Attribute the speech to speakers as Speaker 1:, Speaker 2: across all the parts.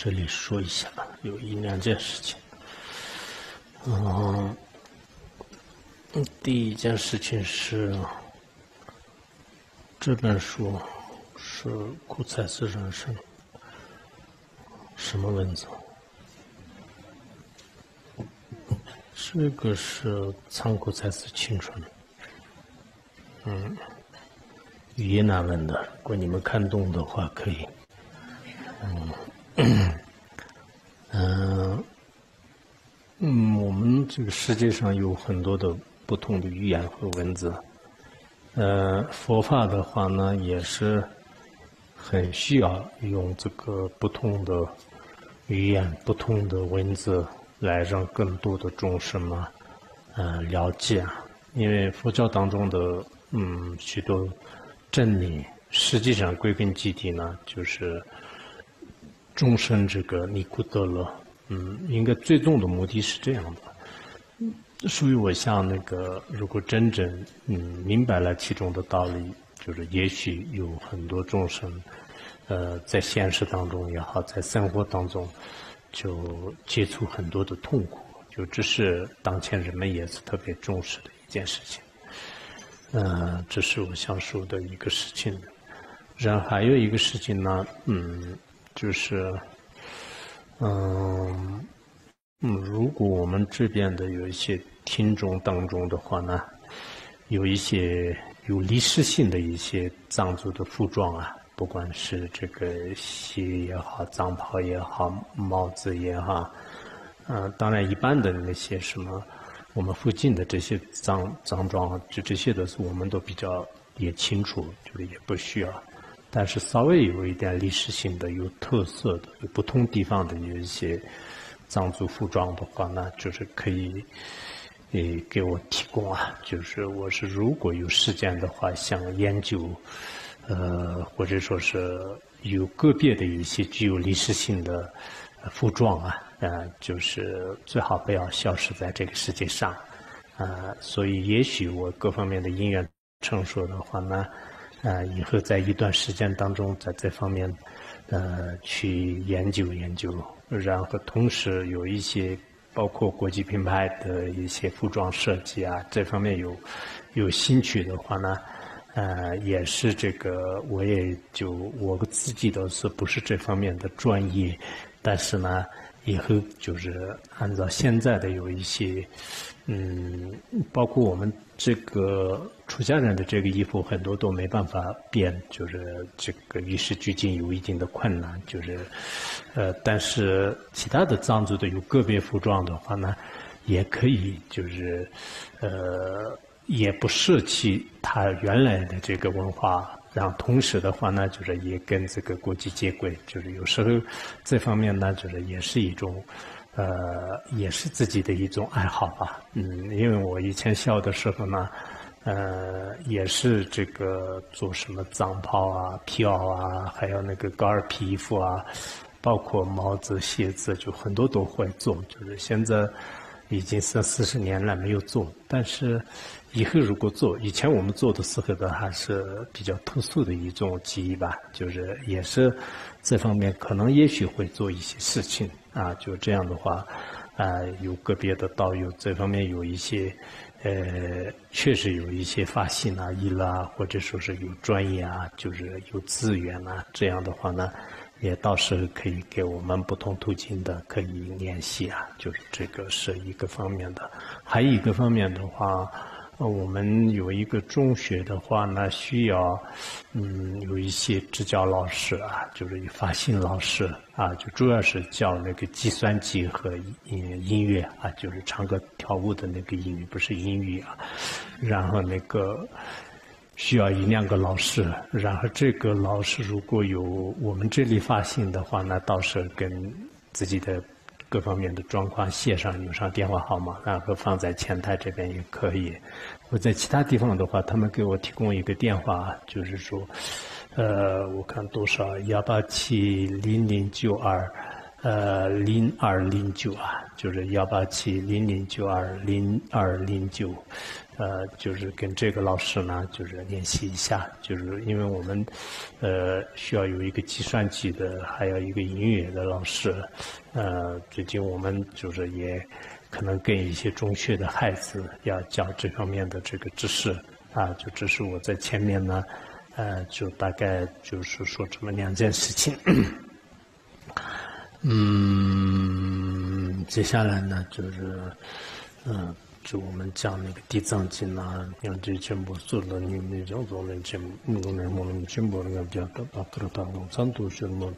Speaker 1: 这里说一下，有一两件事情。嗯，第一件事情是这本书是苦菜丝人生，什么文字？这个是仓库才是青春，嗯，语言难文的，如果你们看懂的话可以，嗯，嗯，嗯，我们这个世界上有很多的不同的语言和文字，呃，佛法的话呢，也是很需要用这个不同的语言、不同的文字。来让更多的众生嘛，嗯，了解，因为佛教当中的嗯许多真理，实际上归根结底呢，就是众生这个尼古德勒，嗯，应该最终的目的是这样的。所以我想那个，如果真正嗯明白了其中的道理，就是也许有很多众生，呃，在现实当中也好，在生活当中。就接触很多的痛苦，就这是当前人们也是特别重视的一件事情。嗯，这是我想说的一个事情。然后还有一个事情呢，嗯，就是，嗯，嗯，如果我们这边的有一些听众当中的话呢，有一些有历史性的一些藏族的服装啊。不管是这个鞋也好，藏袍也好，帽子也好，嗯，当然一般的那些什么，我们附近的这些藏藏装，就这些都是我们都比较也清楚，就是也不需要。但是稍微有一点历史性的、有特色的、有不同地方的有一些藏族服装的话，呢就是可以，呃，给我提供啊。就是我是如果有时间的话，想研究。呃，或者说是有个别的一些具有历史性的服装啊，呃，就是最好不要消失在这个世界上，啊，所以也许我各方面的因缘成熟的话呢，啊，以后在一段时间当中，在这方面，呃，去研究研究，然后同时有一些包括国际品牌的一些服装设计啊，这方面有有兴趣的话呢。呃，也是这个，我也就我自己都是不是这方面的专业，但是呢，以后就是按照现在的有一些，嗯，包括我们这个出家人的这个衣服，很多都没办法变，就是这个与时俱进有一定的困难，就是，呃，但是其他的藏族的有个别服装的话呢，也可以就是，呃。也不舍弃他原来的这个文化，然后同时的话呢，就是也跟这个国际接轨，就是有时候这方面呢，就是也是一种，呃，也是自己的一种爱好吧。嗯，因为我以前小的时候呢，呃，也是这个做什么藏袍啊、皮袄啊，还有那个高尔皮衣服啊，包括帽子、鞋子，就很多都会做。就是现在已经三四十年了没有做，但是。以后如果做，以前我们做的时候的还是比较特殊的一种技艺吧，就是也是这方面可能也许会做一些事情啊，就这样的话，啊，有个别的导游这方面有一些，呃，确实有一些发心啊、意啦，或者说是有专业啊，就是有资源啊，这样的话呢，也到时候可以给我们不同途径的可以联系啊，就是这个是一个方面的，还有一个方面的话。呃，我们有一个中学的话呢，需要，嗯，有一些支教老师啊，就是发信老师啊，就主要是教那个计算机和音音乐啊，就是唱歌跳舞的那个音乐，不是英语啊。然后那个需要一两个老师，然后这个老师如果有我们这里发信的话，那到时候跟自己的。各方面的状况写上，留上电话号码，然后放在前台这边也可以。我在其他地方的话，他们给我提供一个电话，就是说，呃，我看多少幺八七零零九二，呃，零二零九啊，就是幺八七零零九二零二零九，呃，就是跟这个老师呢，就是联系一下，就是因为我们，呃，需要有一个计算机的，还有一个音乐的老师，呃，最近我们就是也可能跟一些中学的孩子要教这方面的这个知识，啊，就这是我在前面呢，呃，就大概就是说这么两件事情，嗯，接下来呢，就是，嗯。 就我们讲那个地藏经啊，像这全部做了，你们讲做了全部，我们我们全部那个讲的，把这个当中三都学么，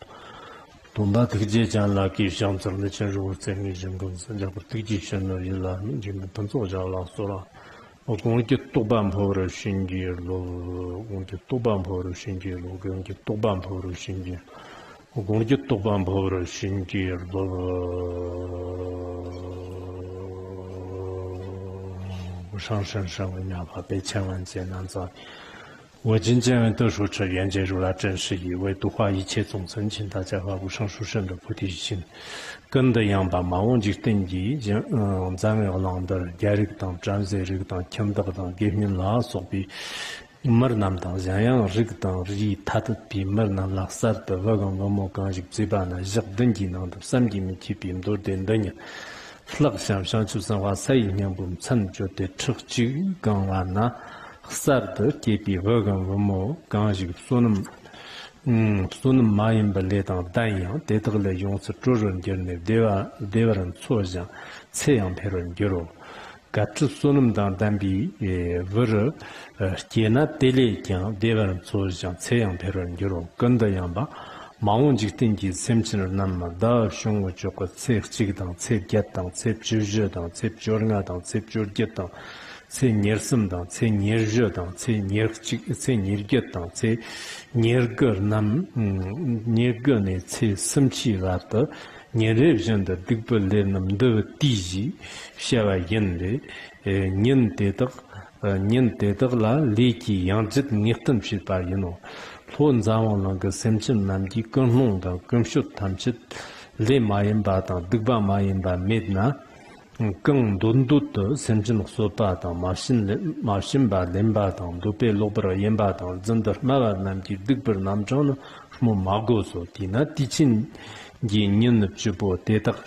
Speaker 1: 东大特级讲了，给想怎么进入在你人公司，然后特级学了一了，你们本作家老说了，我讲的多半跑的新界路，我的多半跑的新界路，跟的多半跑的新界，我讲的多半跑的新界路。 上生身为妙法，百千万劫难遭。我今见闻得说者，愿解如来真实义，为度化一切众生，请大家发无上殊胜的菩提心。跟的样把马王就登记，将嗯咱们要让的第一个当站在这个当听到当给你拉所比。没那么当，像样这个当是他的比没那拉萨的，我讲我们讲就嘴巴呢，一登记那的三级没去比多 lak sham shang chu san wa sai nyang bum chan jo de chig chi gang wa na khsar de ke pi wa gang wa mo gang ji sunum 음 mm, sunum ma yin ba le dang dan yang de de le yong chu zhu ren ge ne de wa de wa ren chuo jiang ce yang pe ren ge ro ga chu sunum dang dan bi e ver e, ke na de le jiang de wa ren chuo jiang ce yang pe ren ge ro gan de yang ba māngu jikten ki semchir namma daa shungu chukwa tsep chik dang, tsep gyat dang, tsep jirje dang, tsep jornga dang, tsep jorgyat dang, tsep nyersim dang, tsep nyerje dang, tsep nyerchik, tsep nyergyat dang, tsep nyergar nam, nyergar ne tsep semchi rata, nyerib zhanda dikpa le nam dawa tiji shawa yenre, nyen tetak, nyen tetak la leki yangjit nyektan shirpa yino. lō nzāwāng lāng gā sēmchīn nām kī gāng nōng dā gāng shūt tam chit lē mā yīn bā tāng dīg bā mā yīn bā mēt nā gāng dōn dō tō sēmchīn xō bā tāng mā shīn bā lēn bā tāng dō pē lō bā yīn bā tāng dzan dā mā bā nām kī dīg bā nām chāng nā mā gō sō tī nā tī chīn gī nyīn nab chū bō tē tāk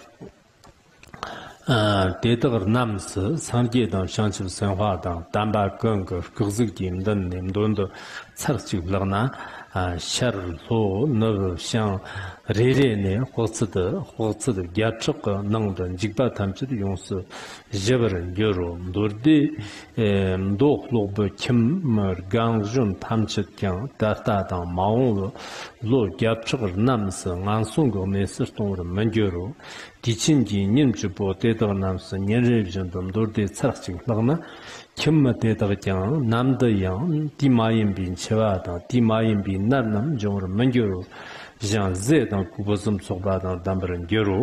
Speaker 1: 대덕 남스 산계단 상식 생화당 담바건 그 극적기 힘든 님돈도 착식럭나 샤르로 너샹 레레네 호츠드 호츠드 갸츠크 능던 직바 탐치드 용스 제버은 여로 돌디 도흐로브 김머 강준 탐치드경 다타당 마옹로 로 갸츠크 남스 안송고 메스르 통으로 만겨로 기친기 님주보 대다가 남서 년레비전 덤돌데 차락진 나가나? 켐마 대다가 장 남더양 디마인 빈 쳬와다 디마인 빈 남남 정으로 만겨로. jan ze dan ku bozum tsokba dan dambarin gyeru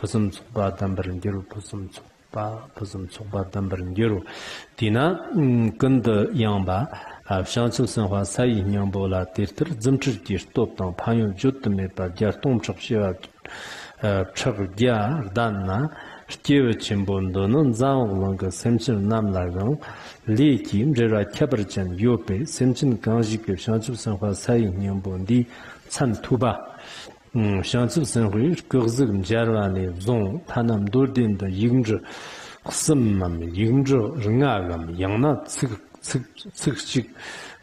Speaker 1: bozum tsokba dambarin gyeru bozum tsokba bozum tsokba dambarin gyeru dina ganda yangba shangchung sanhwa sayi nyangbo la tirtir zimchir gyir top dan panyo jyot me pa gyar tom chak shewa chakya dhanna shkiwa chimbondono zangulanga semchin namlagang li kim rira kyabarchan yope semchin ganshikib shanchub sanhwa sayi nyambondi tsan tuba shanchub sanhwa kogzig mjarwani zon tanam dordinda yigmzhi qsimmam yigmzhi ringagam yangna tsik tsik tsik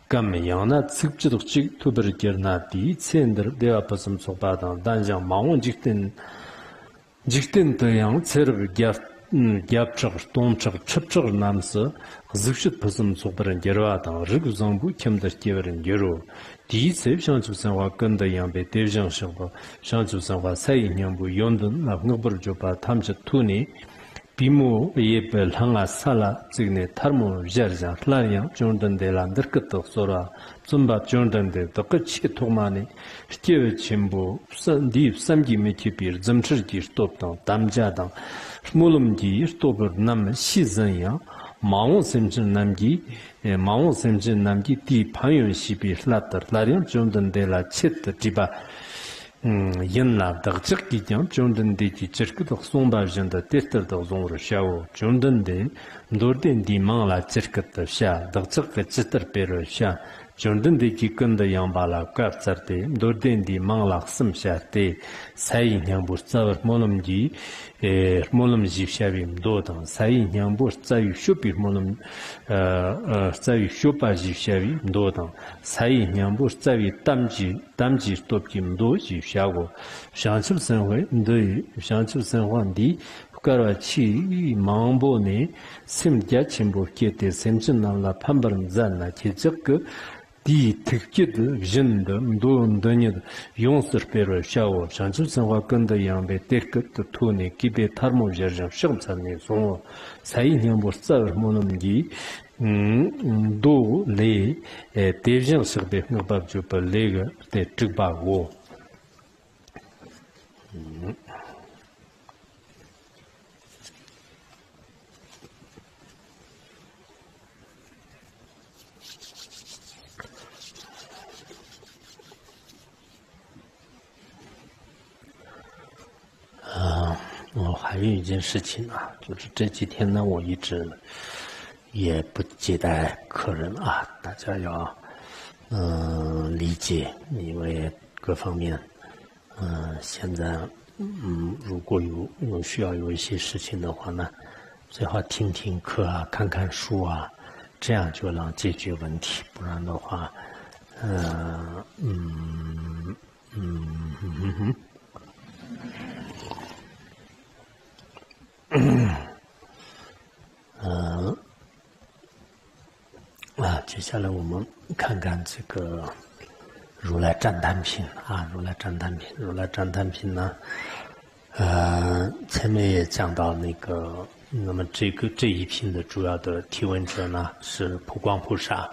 Speaker 1: Qam yang na tsik chiduk chik tubar kir na di tsendir dewa pasam tsokpa tang danjang maung jikten jikten tayang tserib gyab mm, chak, tom chak, chip chak namsi zikshit pasam tsokparan gerwa tang rik zangbu kemdar kewaran geru. Di tseb shangchib sangwa ganda yangbe devjang shangwa shangchib sangwa sayi nyangbu yondun na ngakbar jopa tamchit tuni. 비모 예벨 항아 살라 지네 타르모 저르자 클라리아 존던 데란더 끝도 소라 좀바 존던 데 똑같이 통마니 스티브 침보 산디 삼기 메티피르 점치기 스톱도 담자다 스몰음기 스톱을 남 시즌이야 마온 심진 남기 마온 심진 남기 디 파윤 시비 슬라터 클라리아 존던 데라 쳇 디바 yin lab dag chik ki kyang chondan de ki chirka dag songba zhinda testar dag zongro shao chondan de mdorden di mang la chirka dag sha dag chik ka chitar pero sha chondan de ki kanda yangba la kar tsar de mdorden di mang la xim sha te sayi nyang bur tsavar monam ji 몰음 집샤비 도던 사이 냥보 자유 쇼피 몰음 어 자유 쇼파 집샤비 도던 사이 냥보 자유 담지 담지 스톱기 도 집샤고 샹츠 생회 네 샹츠 생활디 부카라 치 망보네 심자 침보 케테 셈진나라 판바름 잔나 제적 그 디 특기드 진드 돈더니 용스르 페르 샤오 찬츠 상화 근데 양베 테크트 투네 기베 타르모 저저 셴찬네 소 사이 냠보 서 모노미기 음도레 데비전 서베 노바주 벌레가 테 트 嗯我还有一件事情啊就是这几天呢我一直也不接待客人啊大家要嗯理解因为各方面嗯现在嗯如果有有需要有一些事情的话呢最好听听课啊看看书啊这样就能解决问题不然的话嗯嗯嗯哼哼哼接下来我们看看这个《如来赞叹品》啊，《如来赞叹品》，《如来赞叹品》呢，呃，前面也讲到那个，那么这个这一品的主要的提问者呢是普光菩萨，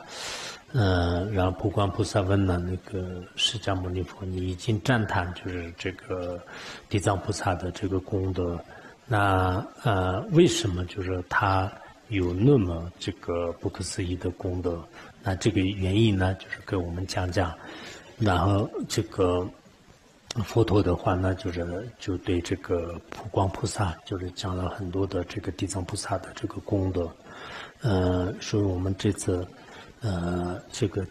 Speaker 1: 嗯，然后普光菩萨问了那个释迦牟尼佛：“你已经赞叹就是这个地藏菩萨的这个功德？”那呃，为什么就是他有那么这个不可思议的功德？那这个原因呢，就是给我们讲讲。然后这个佛陀的话呢，就是就对这个普光菩萨，就是讲了很多的这个地藏菩萨的这个功德。呃，所以我们这次呃，这个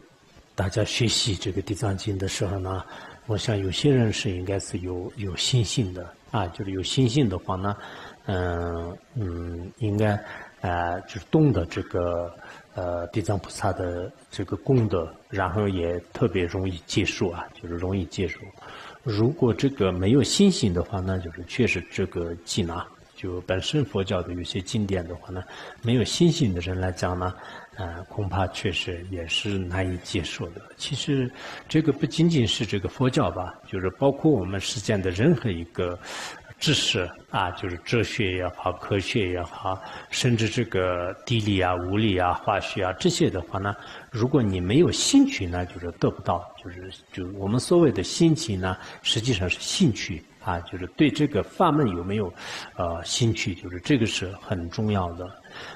Speaker 1: 大家学习这个地藏经的时候呢，我想有些人是应该是有有信心的。啊，就是有心性的话呢，嗯嗯，应该啊，就是懂得这个呃地藏菩萨的这个功德，然后也特别容易接受啊，就是容易接受。如果这个没有信心的话呢，就是确实这个技能，就本身佛教的有些经典的话呢，没有信心的人来讲呢。啊，恐怕确实也是难以接受的。其实，这个不仅仅是这个佛教吧，就是包括我们世间的任何一个知识啊，就是哲学也好，科学也好，甚至这个地理啊、物理啊、化学啊这些的话呢，如果你没有兴趣呢，就是得不到。就是就我们所谓的心情呢，实际上是兴趣啊，就是对这个法门有没有呃兴趣，就是这个是很重要的。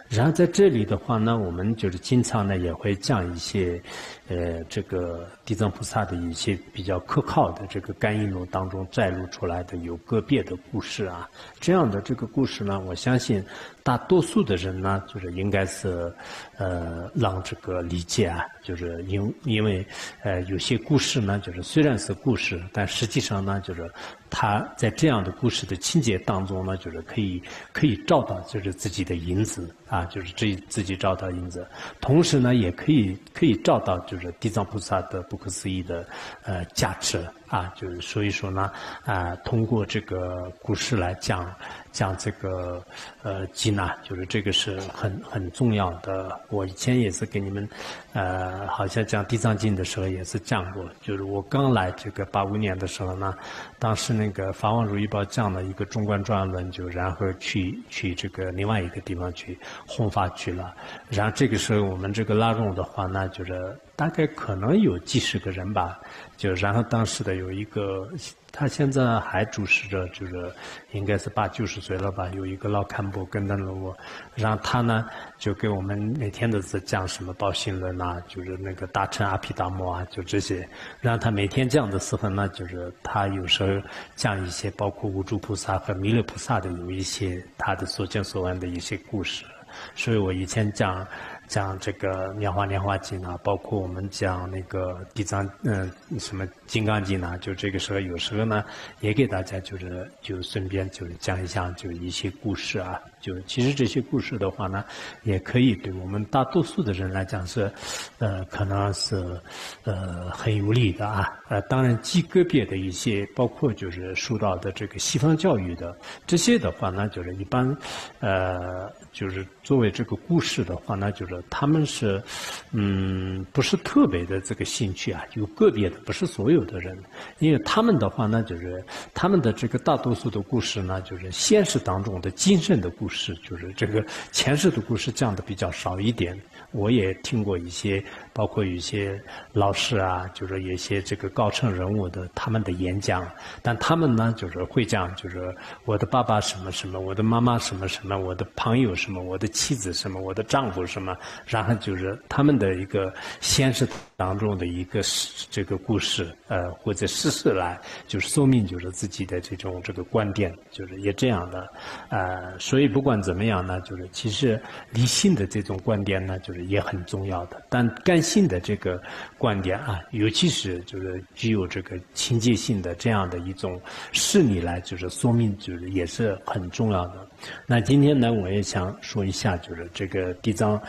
Speaker 1: 然后在这里的话呢，我们就是经常呢也会讲一些，呃，这个地藏菩萨的一些比较可靠的这个甘印录当中摘录出来的有个别的故事啊。这样的这个故事呢，我相信大多数的人呢，就是应该是，呃，让这个理解啊，就是因因为呃有些故事呢，就是虽然是故事，但实际上呢，就是他在这样的故事的情节当中呢，就是可以可以照到就是自己的影子。啊，就是自己自己照到影子，同时呢，也可以可以照到就是地藏菩萨的不可思议的呃加持。啊，就是所以说呢，啊，通过这个故事来讲。讲这个呃经呢，就是这个是很很重要的。我以前也是给你们，呃，好像讲地藏经的时候也是讲过。就是我刚来这个八五年的时候呢，当时那个法王如意宝讲了一个中观专论，就然后去去这个另外一个地方去弘法去了。然后这个时候我们这个拉拢的话呢，就是。大概可能有几十个人吧。就然后当时的有一个，他现在还主持着，就是应该是八九十岁了吧。有一个老干部跟着我，然后他呢就给我们每天都是讲什么报信论呐，就是那个大乘阿毗达摩啊，就这些。然后他每天讲的时候呢，就是他有时候讲一些包括无著菩萨和弥勒菩萨的有一些他的所见所闻的一些故事。所以我以前讲。讲这个《妙法莲花经》啊，包括我们讲那个《地藏》嗯什么《金刚经》啊，就这个时候有时候呢，也给大家就是就顺便就是讲一讲就一些故事啊。就其实这些故事的话呢，也可以对我们大多数的人来讲是，呃，可能是呃很有利的啊。呃，当然极个别的一些，包括就是受到的这个西方教育的这些的话呢，就是一般，呃，就是作为这个故事的话那，就是他们是，嗯，不是特别的这个兴趣啊，有个别的，不是所有的人，因为他们的话那，就是他们的这个大多数的故事呢，就是现实当中的精神的。故事就是这个前世的故事讲的比较少一点，我也听过一些，包括有些老师啊，就是有些这个高层人物的他们的演讲，但他们呢就是会讲，就是我的爸爸什么什么，我的妈妈什么什么，我的朋友什么，我的妻子什么，我的丈夫什么，然后就是他们的一个现实当中的一个这个故事，呃或者事实来，就是说明就是自己的这种这个观点，就是也这样的，呃所以不。管怎么样呢，就是其实理性的这种观点呢，就是也很重要的。但感性的这个观点啊，尤其是就是具有这个情节性的这样的一种事例来，就是说明就是也是很重要的。那今天呢，我也想说一下，就是这个地藏。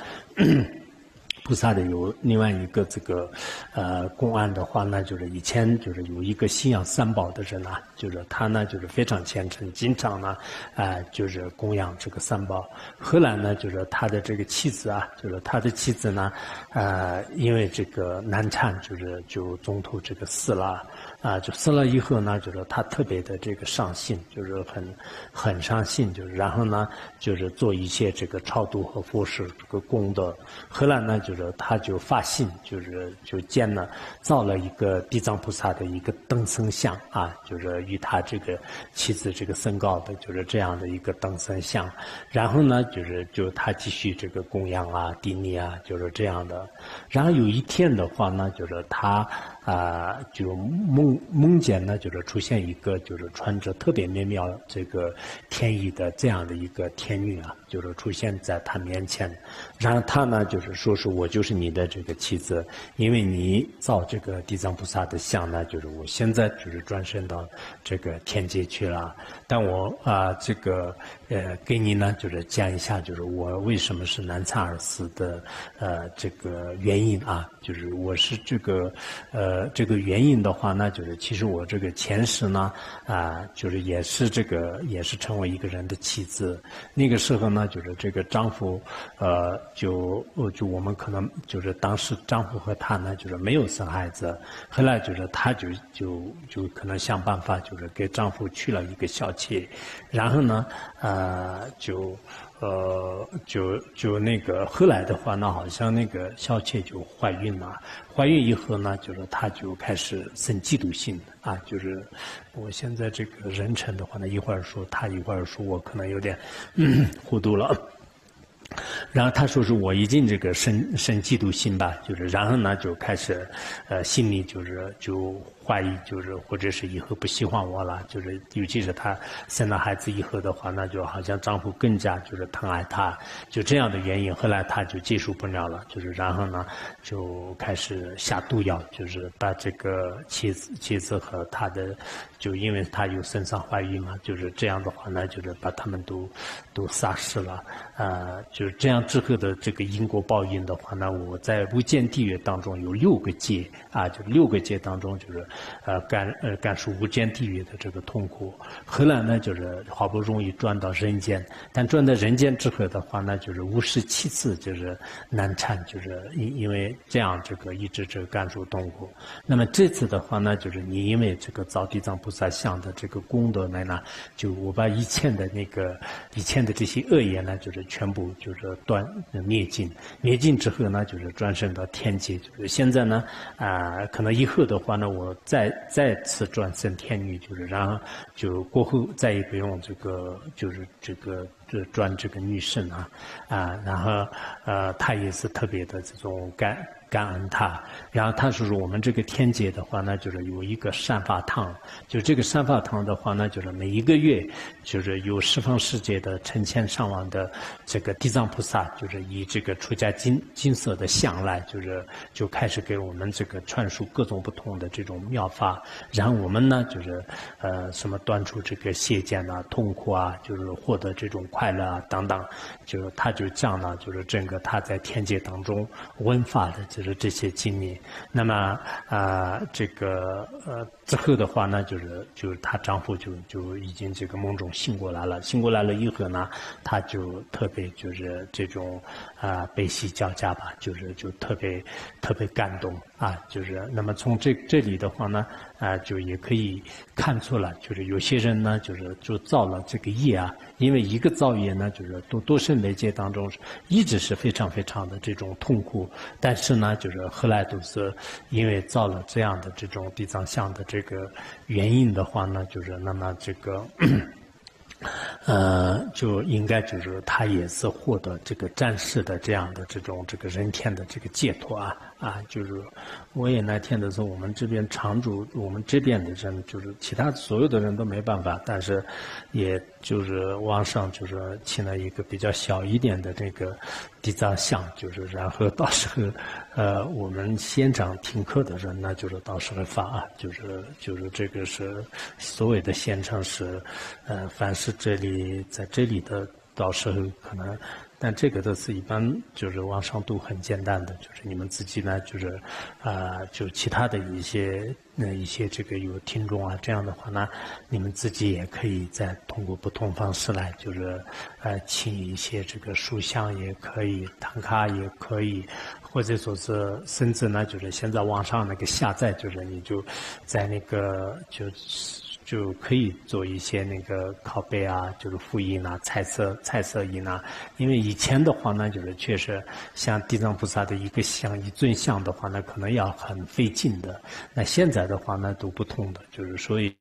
Speaker 1: 菩萨的有另外一个这个，呃，公案的话呢，就是以前就是有一个信仰三宝的人啊，就是他呢就是非常虔诚，经常呢，啊，就是供养这个三宝。后来呢，就是他的这个妻子啊，就是他的妻子呢，呃，因为这个难产，就是就中途这个死了。啊，就死了以后呢，就是他特别的这个伤心，就是很很伤心，就是然后呢，就是做一些这个超度和佛事这个功德。后来呢，就是他就发心，就是就建了造了一个地藏菩萨的一个灯身像啊，就是与他这个妻子这个身高的，就是这样的一个灯身像。然后呢，就是就他继续这个供养啊、顶礼啊，就是这样的。然后有一天的话呢，就是他。啊，就梦梦见呢，就是出现一个就是穿着特别美妙这个天衣的这样的一个天女啊，就是出现在他面前，然后他呢就是说是我就是你的这个妻子，因为你造这个地藏菩萨的像呢，就是我现在就是转身到这个天界去了，但我啊这个呃给你呢就是讲一下，就是我为什么是难产而死的呃这个原因啊，就是我是这个呃。这个原因的话，那就是其实我这个前世呢，啊，就是也是这个也是成为一个人的妻子。那个时候呢，就是这个丈夫，呃，就就我们可能就是当时丈夫和她呢，就是没有生孩子。后来就是她就就就可能想办法，就是给丈夫娶了一个小妾，然后呢，呃，就。呃，就就那个后来的话呢，好像那个小妾就怀孕了，怀孕以后呢，就是她就开始生嫉妒心啊，就是我现在这个人称的话呢，一会儿说她，一会儿说我，可能有点 糊涂了。然后他说是我已经这个生生嫉妒心吧，就是然后呢就开始，呃，心里就是就。怀疑就是，或者是以后不喜欢我了，就是尤其是她生了孩子以后的话，那就好像丈夫更加就是疼爱她，就这样的原因，后来她就接受不了了，就是然后呢就开始下毒药，就是把这个妻子妻子和她的，就因为她有身上怀孕嘛，就是这样的话呢，就是把他们都都杀死了，呃，就是这样之后的这个因果报应的话呢，我在无间地狱当中有六个劫啊，就六个劫当中就是。呃，感呃感受无间地狱的这个痛苦。后来呢，就是好不容易转到人间，但转到人间之后的话呢，就是五十七次就是难产，就是因因为这样这个一直这个感受痛苦。那么这次的话呢，就是你因为这个造地藏菩萨像的这个功德呢，就我把以前的那个以前的这些恶业呢，就是全部就就是断灭尽，灭尽之后呢，就是转生到天界。就是现在呢，啊，可能以后的话呢，我再再次转生天女，就是然后就过后再也不用这个，就是这个这转这个女生啊，啊，然后呃，她也是特别的这种感。感恩他，然后他说：“我们这个天界的话呢，就是有一个善法堂，就这个善法堂的话呢，就是每一个月，就是有十方世界的成千上万的这个地藏菩萨，就是以这个出家金金色的像来，就是就开始给我们这个传输各种不同的这种妙法，然后我们呢，就是呃什么断除这个邪见啊、痛苦啊，就是获得这种快乐啊等等，就是他就讲了，就是整个他在天界当中闻法的这。”就是这些经历，那么啊，这个呃之后的话呢，就是就是她丈夫就就已经这个梦中醒过来了，醒过来了以后呢，她就特别就是这种啊悲喜交加吧，就是就特别特别感动啊，就是那么从这这里的话呢，啊就也可以看出了，就是有些人呢，就是就造了这个业啊。因为一个造业呢，就是多多生累劫当中，一直是非常非常的这种痛苦。但是呢，就是后来都是因为造了这样的这种地藏像的这个原因的话呢，就是那么这个。呃，就应该就是他也是获得这个战士的这样的这种这个人天的这个解脱啊啊，就是我也那天的时候，我们这边常住，我们这边的人就是其他所有的人都没办法，但是也就是网上就是请了一个比较小一点的这个地藏像，就是然后到时候呃我们现场听课的人，那就是到时候发啊，就是就是这个是所谓的现场是呃凡是这里在这里的，到时候可能，但这个都是一般，就是网上都很简单的，就是你们自己呢，就是啊，就其他的一些那一些这个有听众啊，这样的话呢，你们自己也可以再通过不同方式来，就是呃，请一些这个书像也可以，唐卡也可以，或者说是甚至呢，就是现在网上那个下载，就是你就在那个就。就可以做一些那个拷贝啊，就是复印啊、彩色彩色印啊。因为以前的话呢，就是确实像地藏菩萨的一个像一尊像的话呢，可能要很费劲的。那现在的话呢，都不同的，就是所以。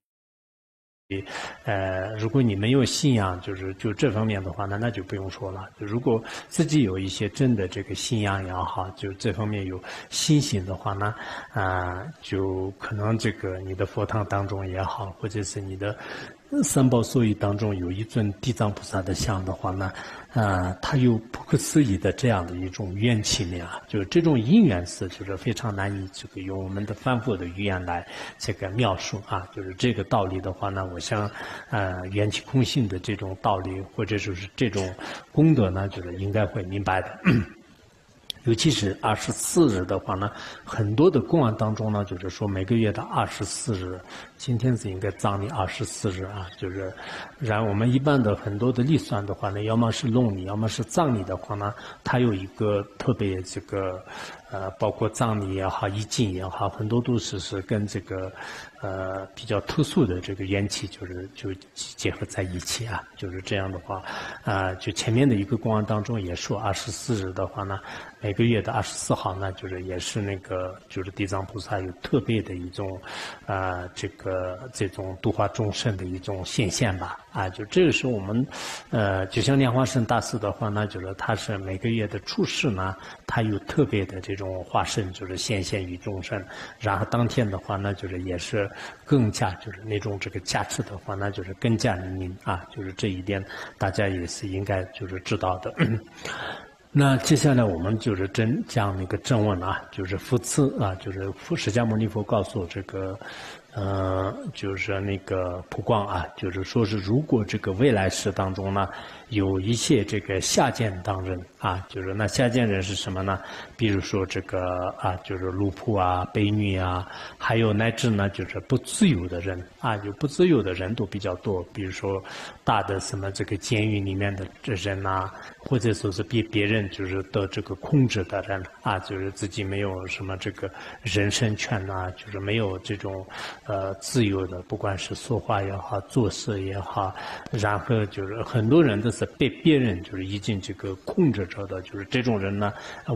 Speaker 1: 呃，如果你没有信仰，就是就这方面的话，那那就不用说了。如果自己有一些真的这个信仰也好，就这方面有信心的话呢，啊，就可能这个你的佛堂当中也好，或者是你的。三宝所依当中有一尊地藏菩萨的像的话呢，啊，它有不可思议的这样的一种缘起呢，就是这种因缘是就是非常难以这个用我们的反复的语言来这个描述啊，就是这个道理的话呢，我想，呃，缘起空性的这种道理或者说是这种功德呢，就是应该会明白的。尤其是二十四日的话呢，很多的公案当中呢，就是说每个月的二十四日，今天是应该葬礼二十四日啊，就是，然我们一般的很多的历算的话呢，要么是农历，要么是葬礼的话呢，它有一个特别这个。呃，包括葬礼也好，义境也好，很多都是是跟这个，呃，比较特殊的这个缘起，就是就结合在一起啊。就是这样的话，啊，就前面的一个公案当中也说，二十四日的话呢，每个月的二十四号呢，就是也是那个，就是地藏菩萨有特别的一种，啊，这个这种度化众生的一种现现吧。啊，就这个是我们，呃，就像莲花生大师的话呢，就是他是每个月的初世呢，他有特别的这种化身，就是显现于众生。然后当天的话呢，就是也是更加就是那种这个价值的话那，就是更加明啊，就是这一点大家也是应该就是知道的。那接下来我们就是真讲那个正文啊，就是复次啊，就是复释迦牟尼佛告诉这个。呃，就是那个普光啊，就是说是如果这个未来世当中呢，有一些这个下贱当人啊，就是那下贱人是什么呢？比如说这个啊，就是奴仆啊、卑女啊，还有乃至呢，就是不自由的人啊，就不自由的人都比较多。比如说大的什么这个监狱里面的这人呐，或者说是被别人就是得这个控制的人啊，就是自己没有什么这个人身权呐，就是没有这种。呃自由的，不管是说话也好，做事也好，然后就是很多人都是被别人就是已经这个控制着的，就是这种人呢，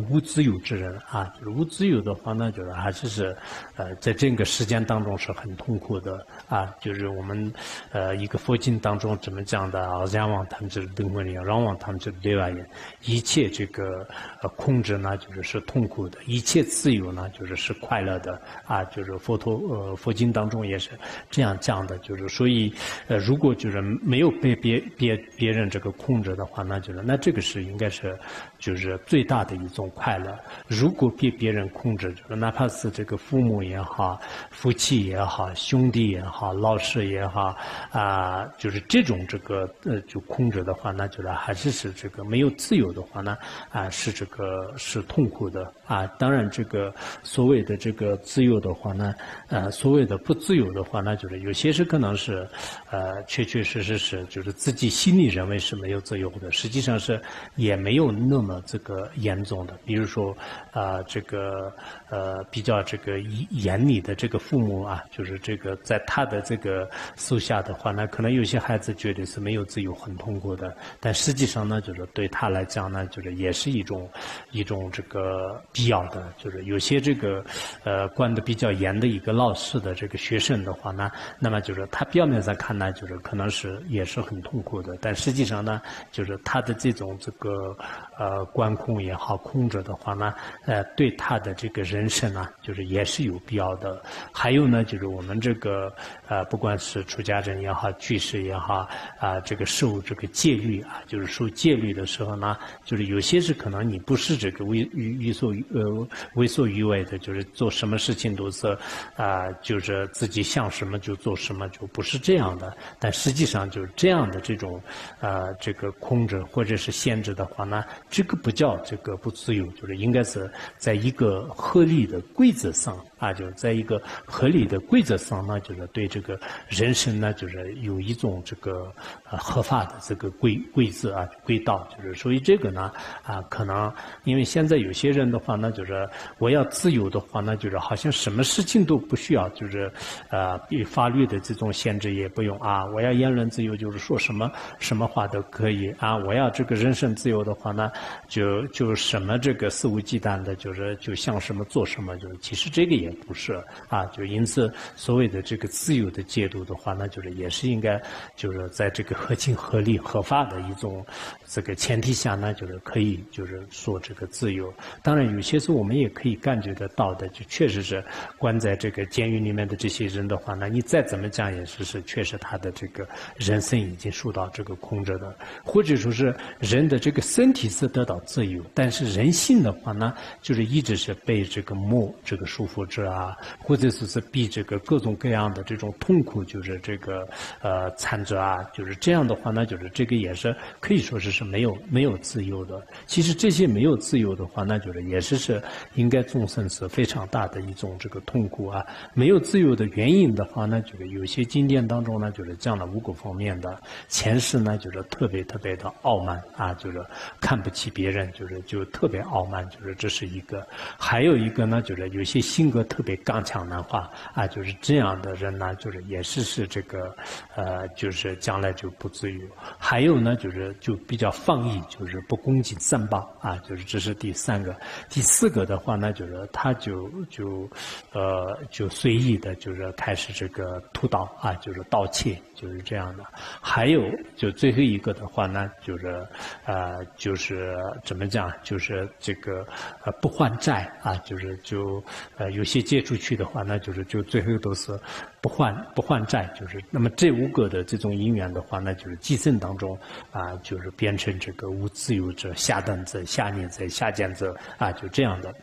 Speaker 1: 无自由之人啊，无自由的话呢，就是还是是呃在这个时间当中是很痛苦的。啊，就是我们呃一个佛经当中怎么讲的啊？让往他们这灯光里，让往他们就是对外人，一切这个呃控制呢，就是是痛苦的；一切自由呢，就是是快乐的啊，就是佛陀呃佛经当中也是这样讲的，就是所以呃如果就是没有被别别别人这个控制的话，那就是那这个是应该是就是最大的一种快乐。如果被别人控制，就是哪怕是这个父母也好，夫妻也好，兄弟也好，好老师也好啊，就是这种这个呃就控制的话，那就是还是是这个没有自由的话呢啊是这个是痛苦的啊。当然这个所谓的这个自由的话呢，呃所谓的不自由的话，那就是有些是可能是呃确确实实是就是自己心里认为是没有自由的，实际上是也没有那么这个严重的。比如说啊这个呃比较这个严厉的这个父母啊，就是这个在他的这个手下的话呢，可能有些孩子觉得是没有自由、很痛苦的，但实际上呢，就是对他来讲呢，就是也是一种一种这个必要的。就是有些这个呃管的比较严的一个老师的这个学生的话呢，那么就是他表面上看呢，就是可能是也是很痛苦的，但实际上呢，就是他的这种这个呃管控也好、控制的话呢，呃，对他的这个人生呢，就是也是有必要的。还有呢，就是我们这个呃，不管是出家人也好，居士也好，啊，这个受这个戒律啊，就是受戒律的时候呢，就是有些是可能你不是这个为欲欲所呃为所欲为的，就是做什么事情都是啊，就是自己想什么就做什么，就不是这样的。但实际上就是这样的这种啊，这个控制或者是限制的话呢，这个不叫这个不自由，就是应该是在一个合理的规则上。啊，就是在一个合理的规则上那，就是对这个人生呢，就是有一种这个合法的这个规规则啊规道，就是所以这个呢啊，可能因为现在有些人的话呢，就是我要自由的话呢，就是好像什么事情都不需要，就是呃，比法律的这种限制也不用啊，我要言论自由，就是说什么什么话都可以啊，我要这个人身自由的话呢，就就什么这个肆无忌惮的，就是就像什么做什么，就是其实这个也。不是啊，就因此所谓的这个自由的解读的话，那就是也是应该就是在这个合情合理合法的一种这个前提下呢，就是可以就是说这个自由。当然有些时候我们也可以感觉得到的，就确实是关在这个监狱里面的这些人的话，那你再怎么讲也是是确实他的这个人生已经受到这个控制的，或者说是人的这个身体上是得到自由，但是人性的话呢，就是一直是被这个魔这个束缚着。啊，或者说是被这个各种各样的这种痛苦，就是这个呃残折啊，就是这样的话呢，就是这个也是可以说是是没有没有自由的。其实这些没有自由的话，那就是也是是应该众生是非常大的一种这个痛苦啊。没有自由的原因的话呢，就是有些经典当中呢，就是讲了五个方面的。前世呢，就是特别特别的傲慢啊，就是看不起别人，就是就特别傲慢，就是这是一个。还有一个呢，就是有些性格。特别刚强的话啊，就是这样的人呢，就是也是是这个，呃，就是将来就不自由。还有呢，就是就比较放逸，就是不恭敬三宝啊，就是这是第三个。第四个的话呢，就是他就就呃就随意的，就是开始这个屠刀啊，就是盗窃，就是这样的。还有就最后一个的话呢，就是呃就是呃怎么讲，就是这个呃不还债啊，就是就呃有些。借出去的话，那就是就最后都是不还不还债，就是那么这五个的这种因缘的话，那就是寄生当中啊，就是变成这个无自由者、下等者、下逆者、下贱者啊，就这样的。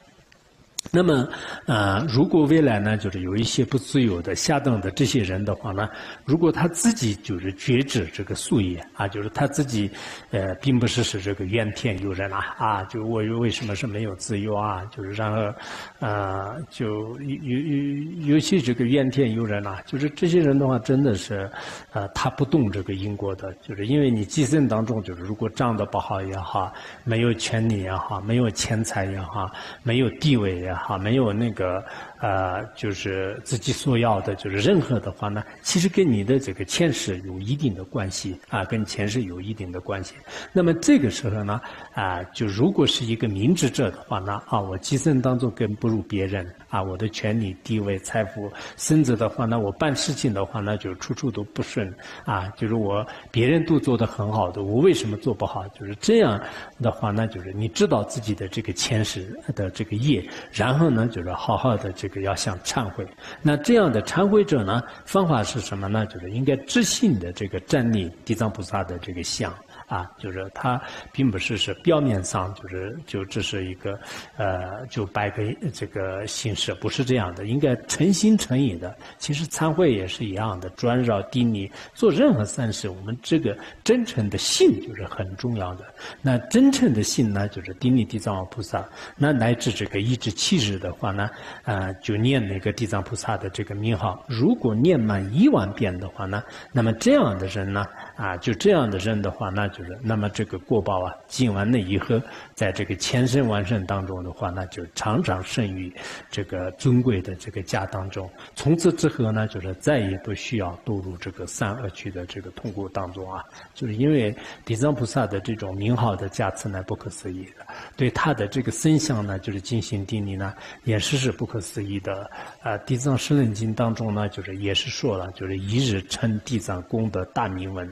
Speaker 1: 那么，呃，如果未来呢，就是有一些不自由的下等的这些人的话呢，如果他自己就是觉知这个素业啊，就是他自己，呃，并不是是这个怨天尤人啊，啊，就我为什么是没有自由啊？就是然而，呃，就有有尤其这个怨天尤人啊，就是这些人的话，真的是，呃，他不懂这个因果的，就是因为你计生当中，就是如果长得不好也好，没有权利也好，没有钱财也好，没有地位也。哈，没有那个呃，就是自己所要的，就是任何的话呢，其实跟你的这个前世有一定的关系啊，跟前世有一定的关系。那么这个时候呢，啊，就如果是一个明智者的话呢，啊，我今生当中更不如别人啊，我的权利、地位、财富，甚至的话呢，我办事情的话呢，就处处都不顺啊，就是我别人都做得很好的，我为什么做不好？就是这样的话呢，就是你知道自己的这个前世的这个业，然后呢，就是好好的这个要向忏悔。那这样的忏悔者呢，方法是什么呢？就是应该知性的这个站立地藏菩萨的这个像。啊，就是他并不是是表面上就是就只是一个，呃，就摆个这个形式，不是这样的，应该诚心诚意的。其实参会也是一样的，转绕定力做任何善事，我们这个真诚的信就是很重要的。那真诚的信呢，就是定力地藏王菩萨。那乃至这个一至七日的话呢，啊，就念那个地藏菩萨的这个名号。如果念满一万遍的话呢，那么这样的人呢，啊，就这样的人的话，那就是。那么这个过报啊，尽完了以后，在这个千生万生当中的话，那就常常生于这个尊贵的这个家当中。从此之后呢，就是再也不需要堕入这个三恶趣的这个痛苦当中啊。就是因为地藏菩萨的这种名号的加持呢，不可思议的；对他的这个身相呢，就是进行定力呢，也是是不可思议的。啊，《地藏十轮经》当中呢，就是也是说了，就是一日称地藏功德大名文，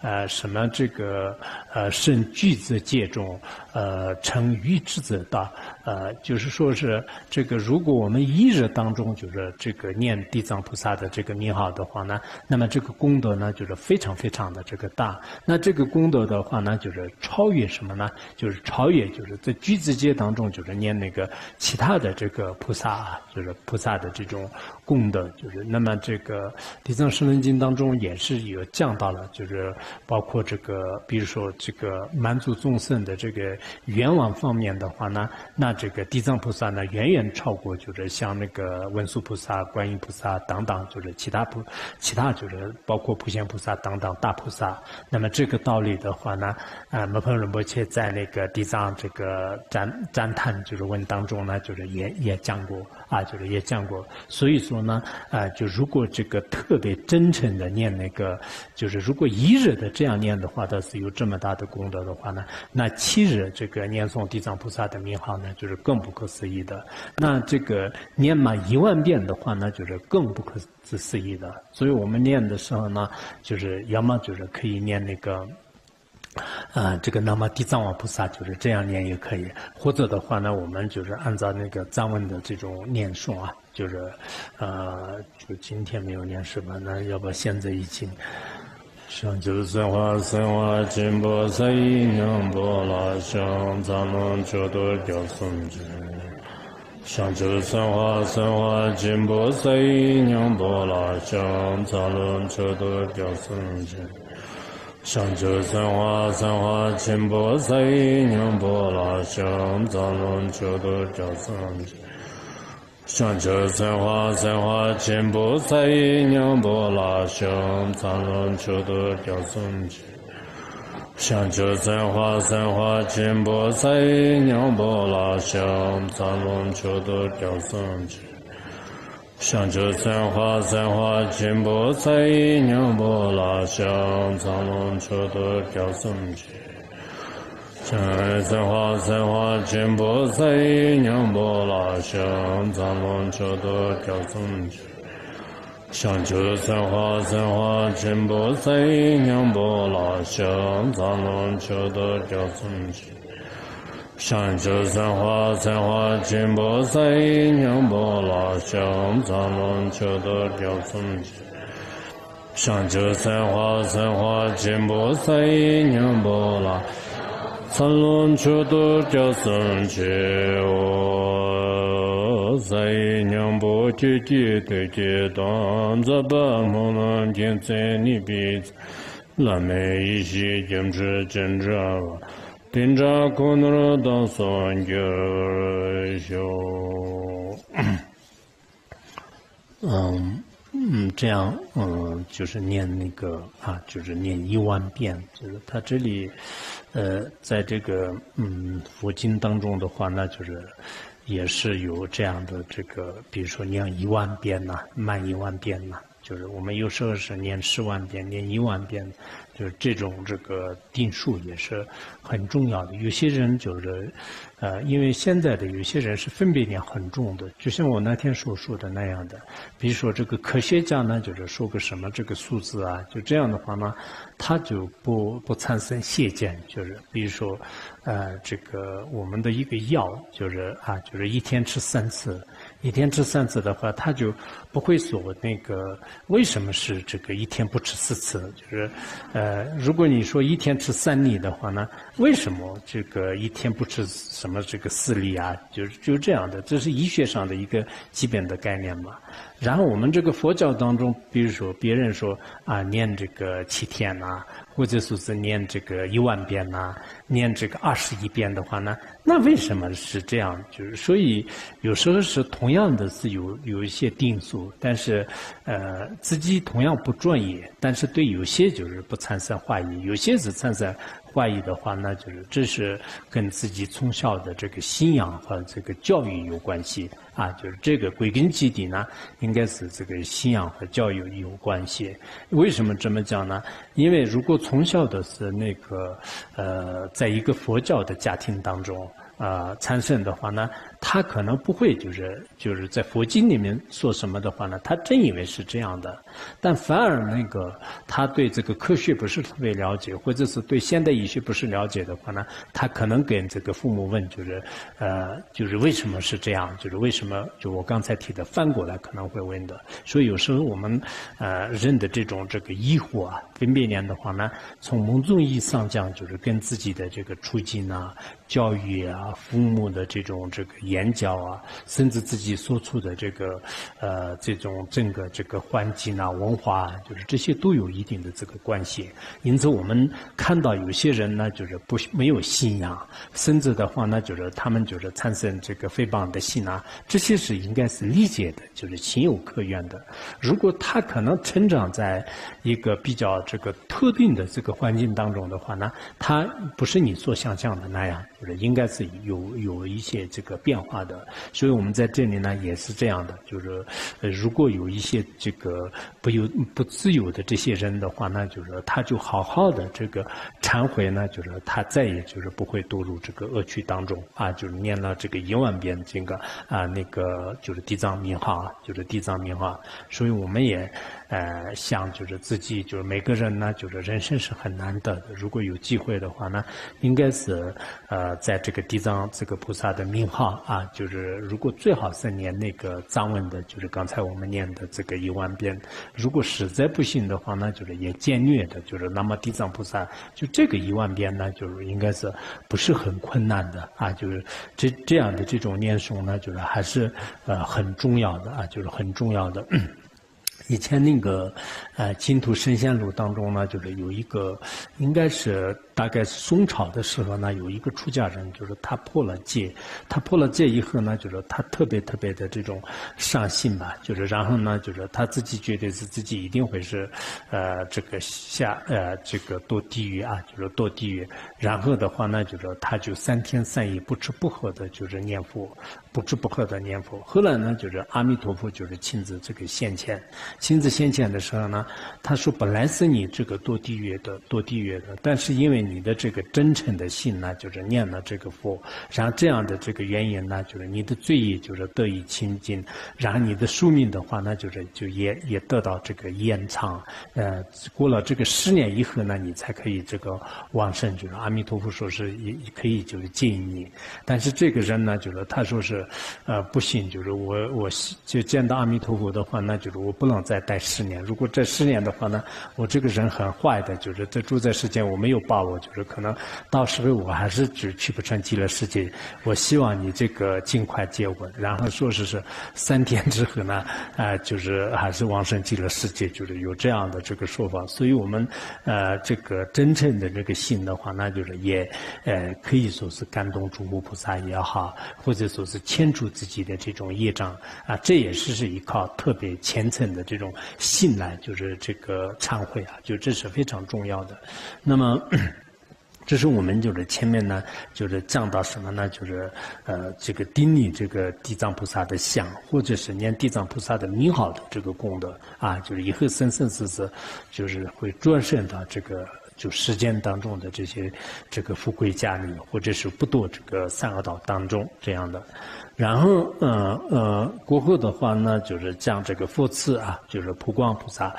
Speaker 1: 呃，什么这个。呃，胜巨子界中，呃，成愚之者道。呃，就是说是这个，如果我们一日当中就是这个念地藏菩萨的这个名号的话呢，那么这个功德呢，就是非常非常的这个大。那这个功德的话呢，就是超越什么呢？就是超越就是在居子界当中就是念那个其他的这个菩萨啊，就是菩萨的这种功德。就是那么这个地藏十轮经当中也是有讲到了，就是包括这个，比如说这个满足众生的这个愿望方面的话呢，那这个地藏菩萨呢，远远超过就是像那个文殊菩萨、观音菩萨等等，就是其他菩，其他就是包括普贤菩萨等等大菩萨。那么这个道理的话呢，啊，摩诃仁波切在那个地藏这个赞赞叹就是文当中呢，就是也也讲过啊，就是也讲过。所以说呢，啊，就如果这个特别真诚的念那个，就是如果一日的这样念的话，它是有这么大的功德的话呢，那七日这个念诵地藏菩萨的名号呢，就是更不可思议的。那这个念满一万遍的话呢，就是更不可思议的。所以我们念的时候呢，就是要么就是可以念那个，啊，这个那么地藏王菩萨就是这样念也可以，或者的话呢，我们就是按照那个藏文的这种念诵啊，就是，呃，就今天没有念什么，那要不现在已经。上求三花三花金波萨依娘波拉香藏龙求多雕僧之。上求三花三花金波萨依娘波拉香藏龙求多雕僧之。上求三花三花金波萨依娘波拉香藏龙求多雕僧之。上求三花三花金波萨依娘波拉香藏龙求得雕僧之。上求三花三花金波萨依娘波拉香藏龙求得雕僧之。上求三花三花金波萨依娘波拉香藏龙求得雕僧之。上三花三花金波萨依娘波拉香藏龙求得雕僧之。上求三花三花金波萨依娘波拉香藏龙求得雕僧之。上求三花三花金波萨依娘波拉香藏龙求得雕僧之。上求三花三花金波萨依娘波拉。三轮车的雕僧切我，在娘波姐姐的阶段，在把木兰天在你鼻子，蓝莓一些坚持坚持啊， 顶着可能当算就修，嗯。嗯，这样，嗯，就是念那个啊，就是念一万遍，就是他这里，呃，在这个嗯佛经当中的话，那就是也是有这样的这个，比如说念一万遍呐，慢一万遍呐，就是我们有时候是念十万遍，念一万遍，就是这种这个定数也是很重要的。有些人就是。呃，因为现在的有些人是分别念很重的，就像我那天所说的那样的。比如说这个科学家呢，就是说个什么这个数字啊，就这样的话呢，他就不不产生邪见，就是比如说，呃，这个我们的一个药，就是啊，就是一天吃三次，一天吃三次的话，他就不会说那个为什么是这个一天不吃四次，就是呃，如果你说一天吃三粒的话呢，为什么这个一天不吃什？么这个四粒啊，就是就是这样的，这是医学上的一个基本的概念嘛。然后我们这个佛教当中，比如说别人说啊，念这个七天呐，或者说是念这个一万遍呐，念这个二十一遍的话呢，那为什么是这样？就是所以有时候是同样的是有有一些定数，但是呃自己同样不专业，但是对有些就是不产生怀疑，有些是产生。怀疑的话，那就是这是跟自己从小的这个信仰和这个教育有关系啊，就是这个归根结底呢，应该是这个信仰和教育有关系。为什么这么讲呢？因为如果从小的是那个呃，在一个佛教的家庭当中。啊，产生的话呢，他可能不会就是就是在佛经里面说什么的话呢，他真以为是这样的，但反而那个他对这个科学不是特别了解，或者是对现代医学不是了解的话呢，他可能跟这个父母问，就是呃，就是为什么是这样，就是为什么就我刚才提的翻过来可能会问的，所以有时候我们呃人的这种这个疑惑啊，分别念的话呢，从某种意义上讲，就是跟自己的这个处境啊。教育啊，父母的这种这个言教啊，甚至自己所处的这个呃这种整个这个环境啊、文化，啊就是这些都有一定的这个关系。因此，我们看到有些人呢，就是不没有信仰，甚至的话呢，就是他们就是产生这个诽谤的心啊，这些是应该是理解的，就是情有可原的。如果他可能成长在一个比较这个特定的这个环境当中的话呢，他不是你所想象的那样。就是应该是有有一些这个变化的，所以我们在这里呢也是这样的，就是呃如果有一些这个不由不自由的这些人的话呢，就是他就好好的这个忏悔呢，就是他再也就是不会堕入这个恶趣当中啊，就是念了这个一万遍这个啊那个就是地藏名号啊，就是地藏名号，所以我们也。呃，想就是自己，就是每个人呢，就是人生是很难得的。如果有机会的话呢，应该是呃，在这个地藏这个菩萨的名号啊，就是如果最好是念那个藏文的，就是刚才我们念的这个一万遍。如果实在不行的话呢，就是也简略的，就是那么地藏菩萨就这个一万遍呢，就是应该是不是很困难的啊，就是这这样的这种念诵呢，就是还是呃很重要的啊，就是很重要的。以前那个，呃，净土圣贤录当中呢，就是有一个，应该是。大概是宋朝的时候呢，有一个出家人，就是他破了戒，他破了戒以后呢，就是他特别特别的这种伤心吧，就是然后呢，就是他自己觉得是自己一定会是，呃，这个下呃这个堕地狱啊，就是堕地狱。然后的话呢，就是他就三天三夜不吃不喝的，就是念佛，不吃不喝的念佛。后来呢，就是阿弥陀佛就是亲自这个现前，亲自现前的时候呢，他说本来是你这个堕地狱的，堕地狱的，但是因为你的这个真诚的心呢，就是念了这个佛，然后这样的这个原因呢，就是你的罪业就是得以清净，然后你的寿命的话呢，就是就也也得到这个延长。呃，过了这个十年以后呢，你才可以这个往生，就是阿弥陀佛说是也可以就是建议你。但是这个人呢，就是他说是，呃，不行，就是我我就见到阿弥陀佛的话，那就是我不能再待十年。如果这十十年的话呢，我这个人很坏的，就是在住在世间，我没有把握。就是可能到时候我还是只去不成极乐世界。我希望你这个尽快接吻，然后说是是三天之后呢，啊，就是还是往生极乐世界，就是有这样的这个说法。所以我们呃这个真正的这个心的话，那就是也呃可以说是感动诸佛菩萨也好，或者说是牵住自己的这种业障啊，这也是是依靠特别虔诚的这种信赖，就是是这个忏悔啊，就这是非常重要的。那么。这是我们就是前面呢，就是讲到什么呢？就是呃，这个顶礼这个地藏菩萨的像，或者是念地藏菩萨的名号的这个功德啊，就是以后生生世世，就是会转生到这个。就世间当中的这些这个富贵家里，或者是不堕这个三恶道当中这样的。然后，嗯嗯，过后的话呢，就是讲这个佛次啊，就是普光菩萨。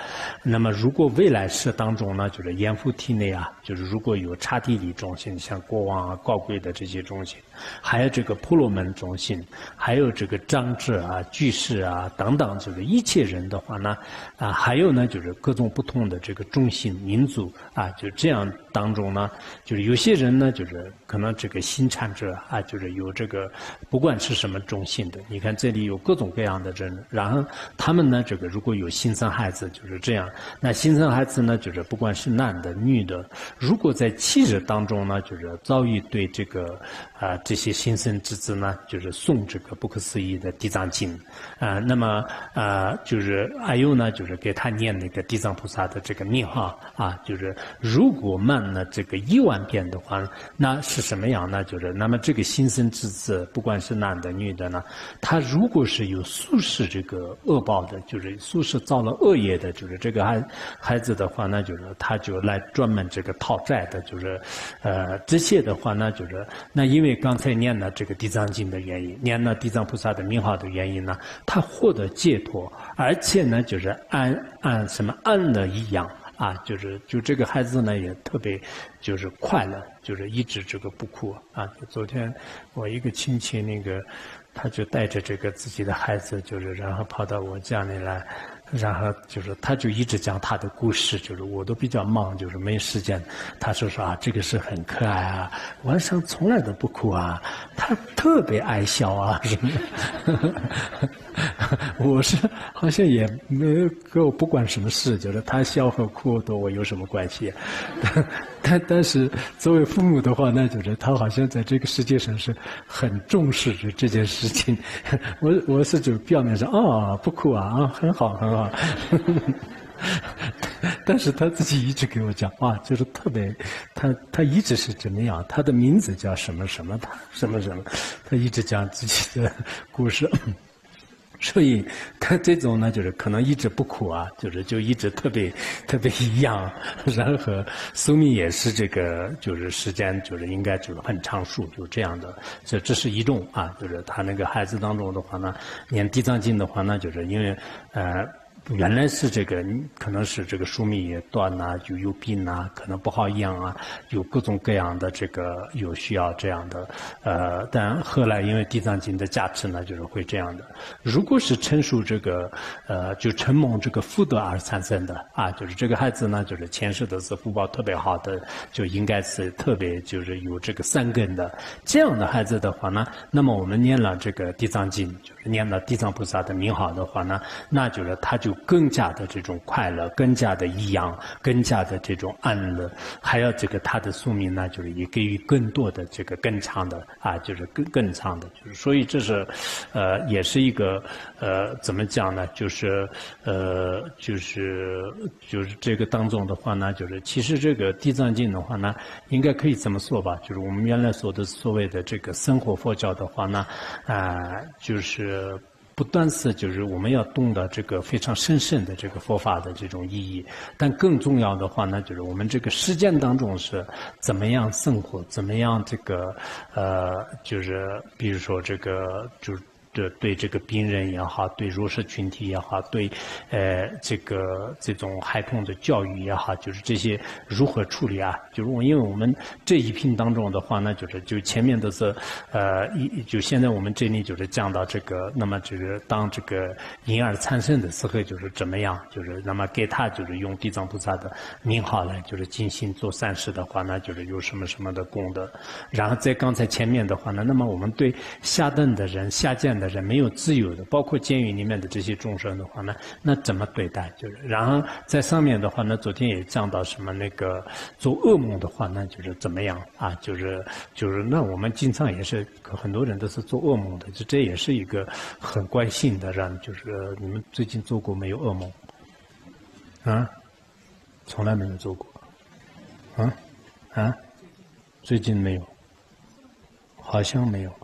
Speaker 1: 那么，如果未来世当中呢，就是阎浮提内啊，就是如果有刹帝利中心，像国王啊、高贵的这些中心，还有这个婆罗门中心，还有这个长者啊、居士啊等等，就是一切人的话呢，啊，还有呢，就是各种不同的这个中心民族啊，就这样当中呢，就是有些人呢，就是可能这个新产者啊，就是有这个，不管是什么。中心的，你看这里有各种各样的人，然后他们呢，这个如果有新生孩子就是这样，那新生孩子呢，就是不管是男的女的，如果在气质当中呢，就是遭遇对这个啊这些新生之子呢，就是送这个不可思议的地藏经。啊，那么啊就是还有呢，就是给他念那个地藏菩萨的这个名号啊，就是如果慢了这个一万遍的话，那是什么样呢？就是那么这个新生之子，不管是男的。女的呢，他如果是有宿世这个恶报的，就是宿世造了恶业的，就是这个孩孩子的话，那就是他就来专门这个讨债的，就是呃这些的话，那就是那因为刚才念了这个地藏经的原因，念了地藏菩萨的名号的原因呢，他获得解脱，而且呢就是按按什么按的一样。啊，就是就这个孩子呢也特别就是快乐，就是一直这个不哭啊。昨天我一个亲戚那个，他就带着这个自己的孩子，就是然后跑到我家里来。然后就是，他就一直讲他的故事，就是我都比较忙，就是没时间。他说说啊，这个是很可爱啊，晚上从来都不哭啊，他特别爱笑啊什么。我是好像也没有跟我不管什么事，就是他笑和哭都我有什么关系？但但是作为父母的话，那就是他好像在这个世界上是很重视这件事情。我我是就表面上啊不哭啊啊很好很好，但是他自己一直给我讲啊，就是特别他他一直是怎么样？他的名字叫什么什么他什么什么，他一直讲自己的故事。所以他这种呢，就是可能一直不苦啊，就是就一直特别特别一样，然后寿命也是这个，就是时间就是应该就是很长寿，就这样的。这这是一种啊，就是他那个孩子当中的话呢，念地藏经的话呢，就是因为呃。原来是这个，可能是这个寿命也短呐，就有病呐，可能不好养啊，有各种各样的这个有需要这样的，呃，但后来因为地藏经的加持呢，就是会这样的。如果是成熟这个，呃，就承蒙这个福德而产生的啊，就是这个孩子呢，就是前世的是福报特别好的，就应该是特别就是有这个三根的这样的孩子的话呢，那么我们念了这个地藏经，就是念了地藏菩萨的名号的话呢，那就是他就。更加的这种快乐，更加的益养，更加的这种安乐，还有这个他的宿命呢，就是也给予更多的这个更长的啊，就是更更长的，就是所以这是，呃，也是一个呃，怎么讲呢？就是呃，就是就是这个当中的话呢，就是其实这个地藏经的话呢，应该可以这么说吧？就是我们原来说的所谓的这个生活佛教的话呢，啊，就是。不单是就是我们要懂得这个非常深深的这个佛法的这种意义，但更重要的话呢，就是我们这个实践当中是怎么样生活，怎么样这个呃，就是比如说这个就。对对，这个病人也好，对弱势群体也好，对，呃，这个这种孩童的教育也好，就是这些如何处理啊？就是我因为我们这一品当中的话呢，就是就前面都是，呃，一就现在我们这里就是讲到这个，那么就是当这个婴儿产生的时候，就是怎么样？就是那么给他就是用地藏菩萨的名号来，就是进行做善事的话，呢就是有什么什么的功德。然后在刚才前面的话呢，那么我们对下等的人、下贱。的人没有自由的，包括监狱里面的这些众生的话呢，那怎么对待？就是，然后在上面的话呢，昨天也讲到什么那个做噩梦的话，那就是怎么样啊？就是就是，那我们经常也是很多人都是做噩梦的，这这也是一个很关心的，让就是你们最近做过没有噩梦？啊？从来没有做过。啊？啊？最近没有，好像没有。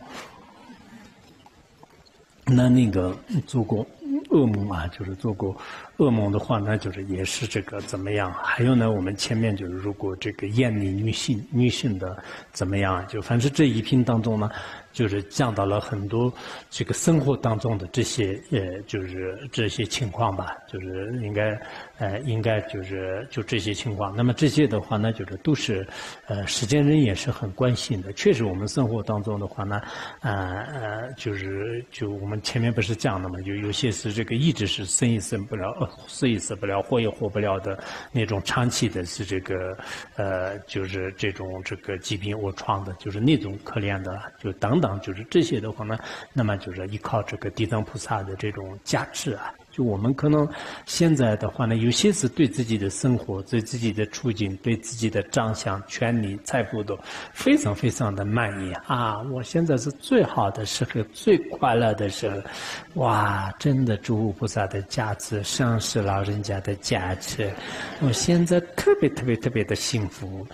Speaker 1: 那那个做过噩梦啊，就是做过噩梦的话，那就是也是这个怎么样？还有呢，我们前面就是如果这个艳丽女性女性的怎么样？就反正这一篇当中呢。就是讲到了很多这个生活当中的这些呃，就是这些情况吧，就是应该呃，应该就是就这些情况。那么这些的话呢，就是都是呃，时间人也是很关心的。确实，我们生活当中的话呢，呃呃，就是就我们前面不是讲的嘛，就有些是这个一直是生也生不了，死也死不了，活也活不了的那种长期的是这个呃，就是这种这个疾病卧床的，就是那种可怜的，就等等。就是这些的话呢，那么就是依靠这个地藏菩萨的这种加持啊。就我们可能现在的话呢，有些是对自己的生活、对自己的处境、对自己的长相、权利、财富都非常非常的满意啊！我现在是最好的时候、最快乐的时候，哇！真的诸菩萨的加持、上师老人家的加持，我现在特别特别特别的幸福。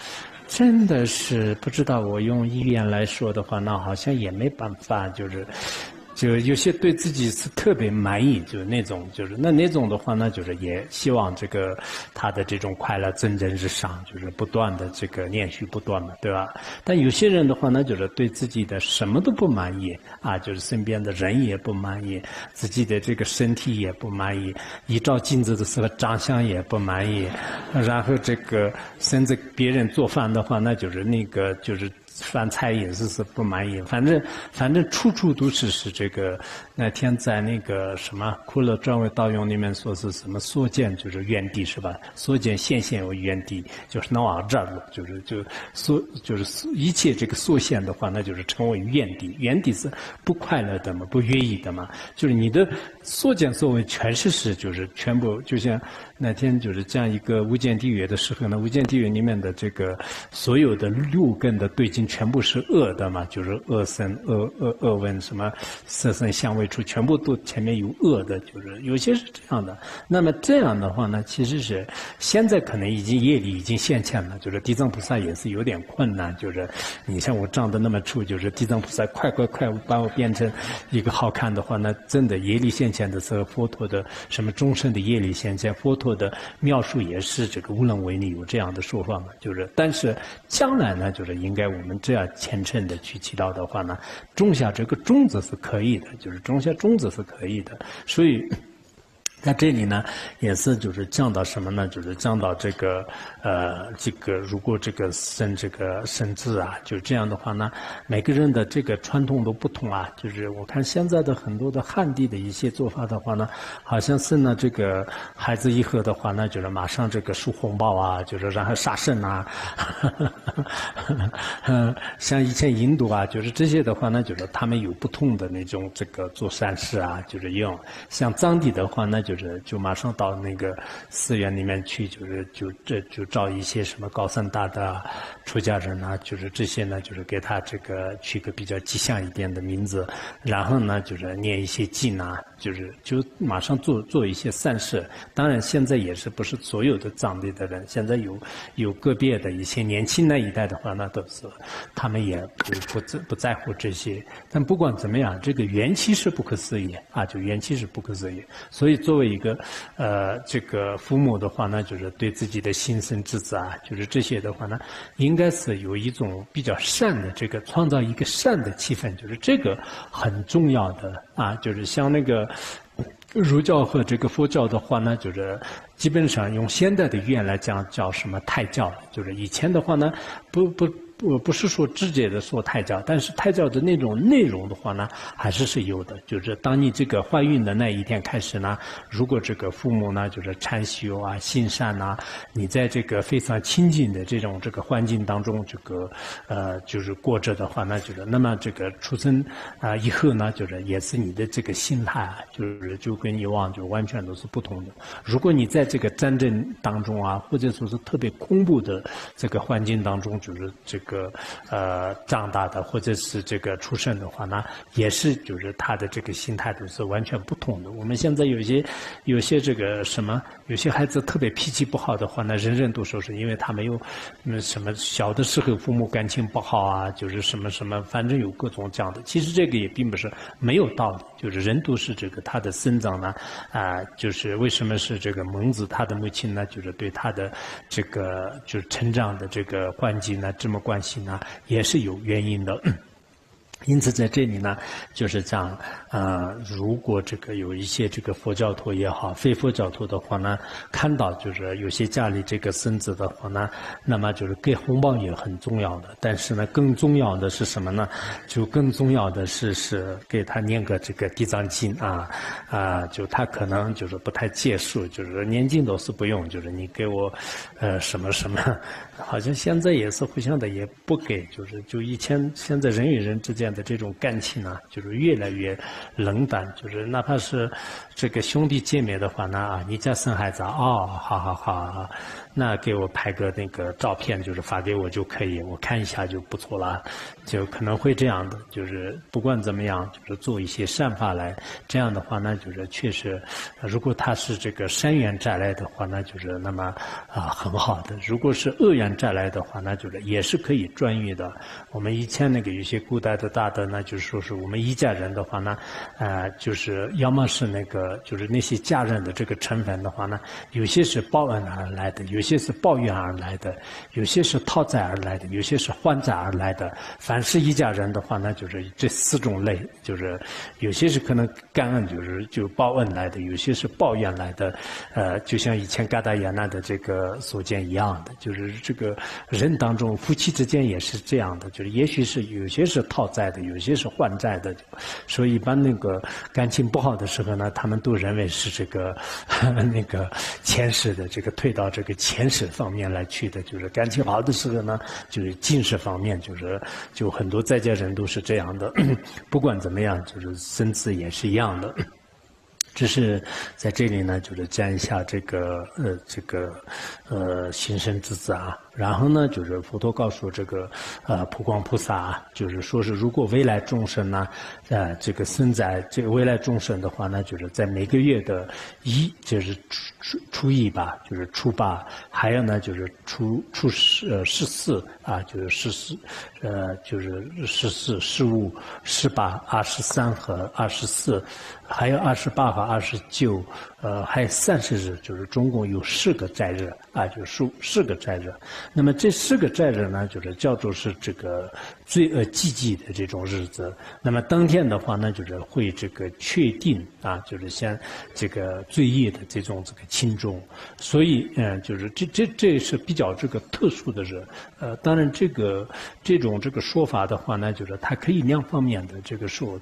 Speaker 1: 真的是不知道，我用语言来说的话，那好像也没办法，就是。就有些对自己是特别满意，就是那种，就是那那种的话呢，就是也希望这个他的这种快乐蒸蒸日上，就是不断的这个连续不断的，对吧？但有些人的话呢，就是对自己的什么都不满意啊，就是身边的人也不满意，自己的这个身体也不满意，一照镜子的时候长相也不满意，然后这个甚至别人做饭的话，那就是那个就是。饭菜也是是不满意，反正反正处处都是是这个。那天在那个什么《苦乐专为道用》里面说是什么所见就是原地是吧？所见现现为原地，就是那往这儿就是就所就是一切这个所现的话，那就是成为原地。原地是不快乐的嘛，不愿意的嘛。就是你的所见所为全是是就是全部就像那天就是这样一个无间地狱的时候呢，无间地狱里面的这个所有的六根的对境。全部是恶的嘛，就是恶身、恶恶恶闻，什么色声香味触，全部都前面有恶的，就是有些是这样的。那么这样的话呢，其实是现在可能已经业力已经现前了，就是地藏菩萨也是有点困难，就是你像我长得那么丑，就是地藏菩萨快快快把我变成一个好看的话，那真的业力现前的时候，佛陀的什么终身的业力现前，佛陀的描述也是这个无能为力，有这样的说法嘛，就是但是将来呢，就是应该我们。这样虔诚的去祈祷的话呢，种下这个种子是可以的，就是种下种子是可以的，所以。在这里呢，也是就是降到什么呢？就是降到这个呃，这个如果这个生这个生字啊，就这样的话呢，每个人的这个传统都不同啊。就是我看现在的很多的汉地的一些做法的话呢，好像生了这个孩子以后的话呢，就是马上这个收红包啊，就是然后杀生啊，像以前印度啊，就是这些的话呢，就是他们有不同的那种这个做善事啊，就是用像藏地的话，那。就是就马上到那个寺院里面去，就是就这就找一些什么高僧大德、出家人啊，就是这些呢，就是给他这个取个比较吉祥一点的名字，然后呢，就是念一些经啊，就是就马上做做一些善事。当然，现在也是不是所有的藏地的人，现在有有个别的一些年轻那一代的话，那都是他们也不不在不在乎这些。但不管怎么样，这个元气是不可思议啊，就元气是不可思议。所以作为一个呃，这个父母的话呢，就是对自己的新生之子啊，就是这些的话呢，应该是有一种比较善的这个创造一个善的气氛，就是这个很重要的啊，就是像那个儒教和这个佛教的话呢，就是基本上用现代的语言来讲叫什么太教，就是以前的话呢，不不。我不是说直接的说胎教，但是胎教的那种内容的话呢，还是是有的。就是当你这个怀孕的那一天开始呢，如果这个父母呢就是禅修啊、心善呐，你在这个非常亲近的这种这个环境当中，这个呃就是过着的话，那就是那么这个出生啊以后呢，就是也是你的这个心态，就是就跟以往就完全都是不同的。如果你在这个战争当中啊，或者说是特别恐怖的这个环境当中，就是这个。个呃长大的，或者是这个出生的话呢，也是就是他的这个心态都是完全不同的。我们现在有些有些这个什么，有些孩子特别脾气不好的话，呢人人都说是因为他没有那什么小的时候父母感情不好啊，就是什么什么，反正有各种这样的。其实这个也并不是没有道理，就是人都是这个他的生长呢啊，就是为什么是这个蒙子他的母亲呢，就是对他的这个就是成长的这个环境呢这么关关系呢，也是有原因的。因此，在这里呢，就是讲，呃，如果这个有一些这个佛教徒也好，非佛教徒的话呢，看到就是有些家里这个孙子的话呢，那么就是给红包也很重要的。但是呢，更重要的是什么呢？就更重要的是是给他念个这个地藏经啊，啊，就他可能就是不太接受，就是念经都是不用，就是你给我，呃，什么什么，好像现在也是互相的也不给，就是就以前现在人与人之间。的这种感情呢，就是越来越冷淡，就是哪怕是这个兄弟姐妹的话呢，啊，你家生孩子，哦，好好好。那给我拍个那个照片，就是发给我就可以，我看一下就不错了，就可能会这样的，就是不管怎么样，就是做一些善法来，这样的话呢，就是确实，如果他是这个善缘债来的话，那就是那么啊很好的；如果是恶缘再来的话，那就是也是可以专业的。我们以前那个有些古代的大德，那就是说是我们一家人的话呢，呃，就是要么是那个就是那些家人的这个成分的话呢，有些是报恩而来的，有。些是抱怨而来的，有些是讨债而来的，有些是还债而来的。凡是一家人的话，那就是这四种类，就是有些是可能感恩，就是就报恩来的；有些是抱怨来的。呃，就像以前嘎达亚那的这个所见一样的，就是这这个人当中夫妻之间也是这样的，就是也许是有些是讨债的，有些是还债的。所以一般那个感情不好的时候呢，他们都认为是这个 那个前世的这个退到这个前。世方面来去的，就是感情好的时候呢，就是近世方面，就是就很多在家人都是这样的。不管怎么样，就是生子也是一样的。只是在这里呢，就是讲一下这个呃，这个呃，新生之子啊。然后呢，就是佛陀告诉这个呃普光菩萨，啊就是说是如果未来众生呢，呃，这个生在这个未来众生的话呢，就是在每个月的一，就是初初初一吧，就是初八，还有呢就是初初十呃十四啊，就是十四，呃，就是十四、十五、十八、二十三和二十四，还有二十八和二十九，呃，还有三十日，就是总共有四个斋日啊，就数四个斋日。那么这四个债日呢，就是叫做是这个罪恶积极的这种日子。那么当天的话呢，就是会这个确定啊，就是像这个罪业的这种这个轻重。所以嗯，就是这这这是比较这个特殊的日。呃，当然这个这种这个说法的话呢，就是它可以两方面的这个说。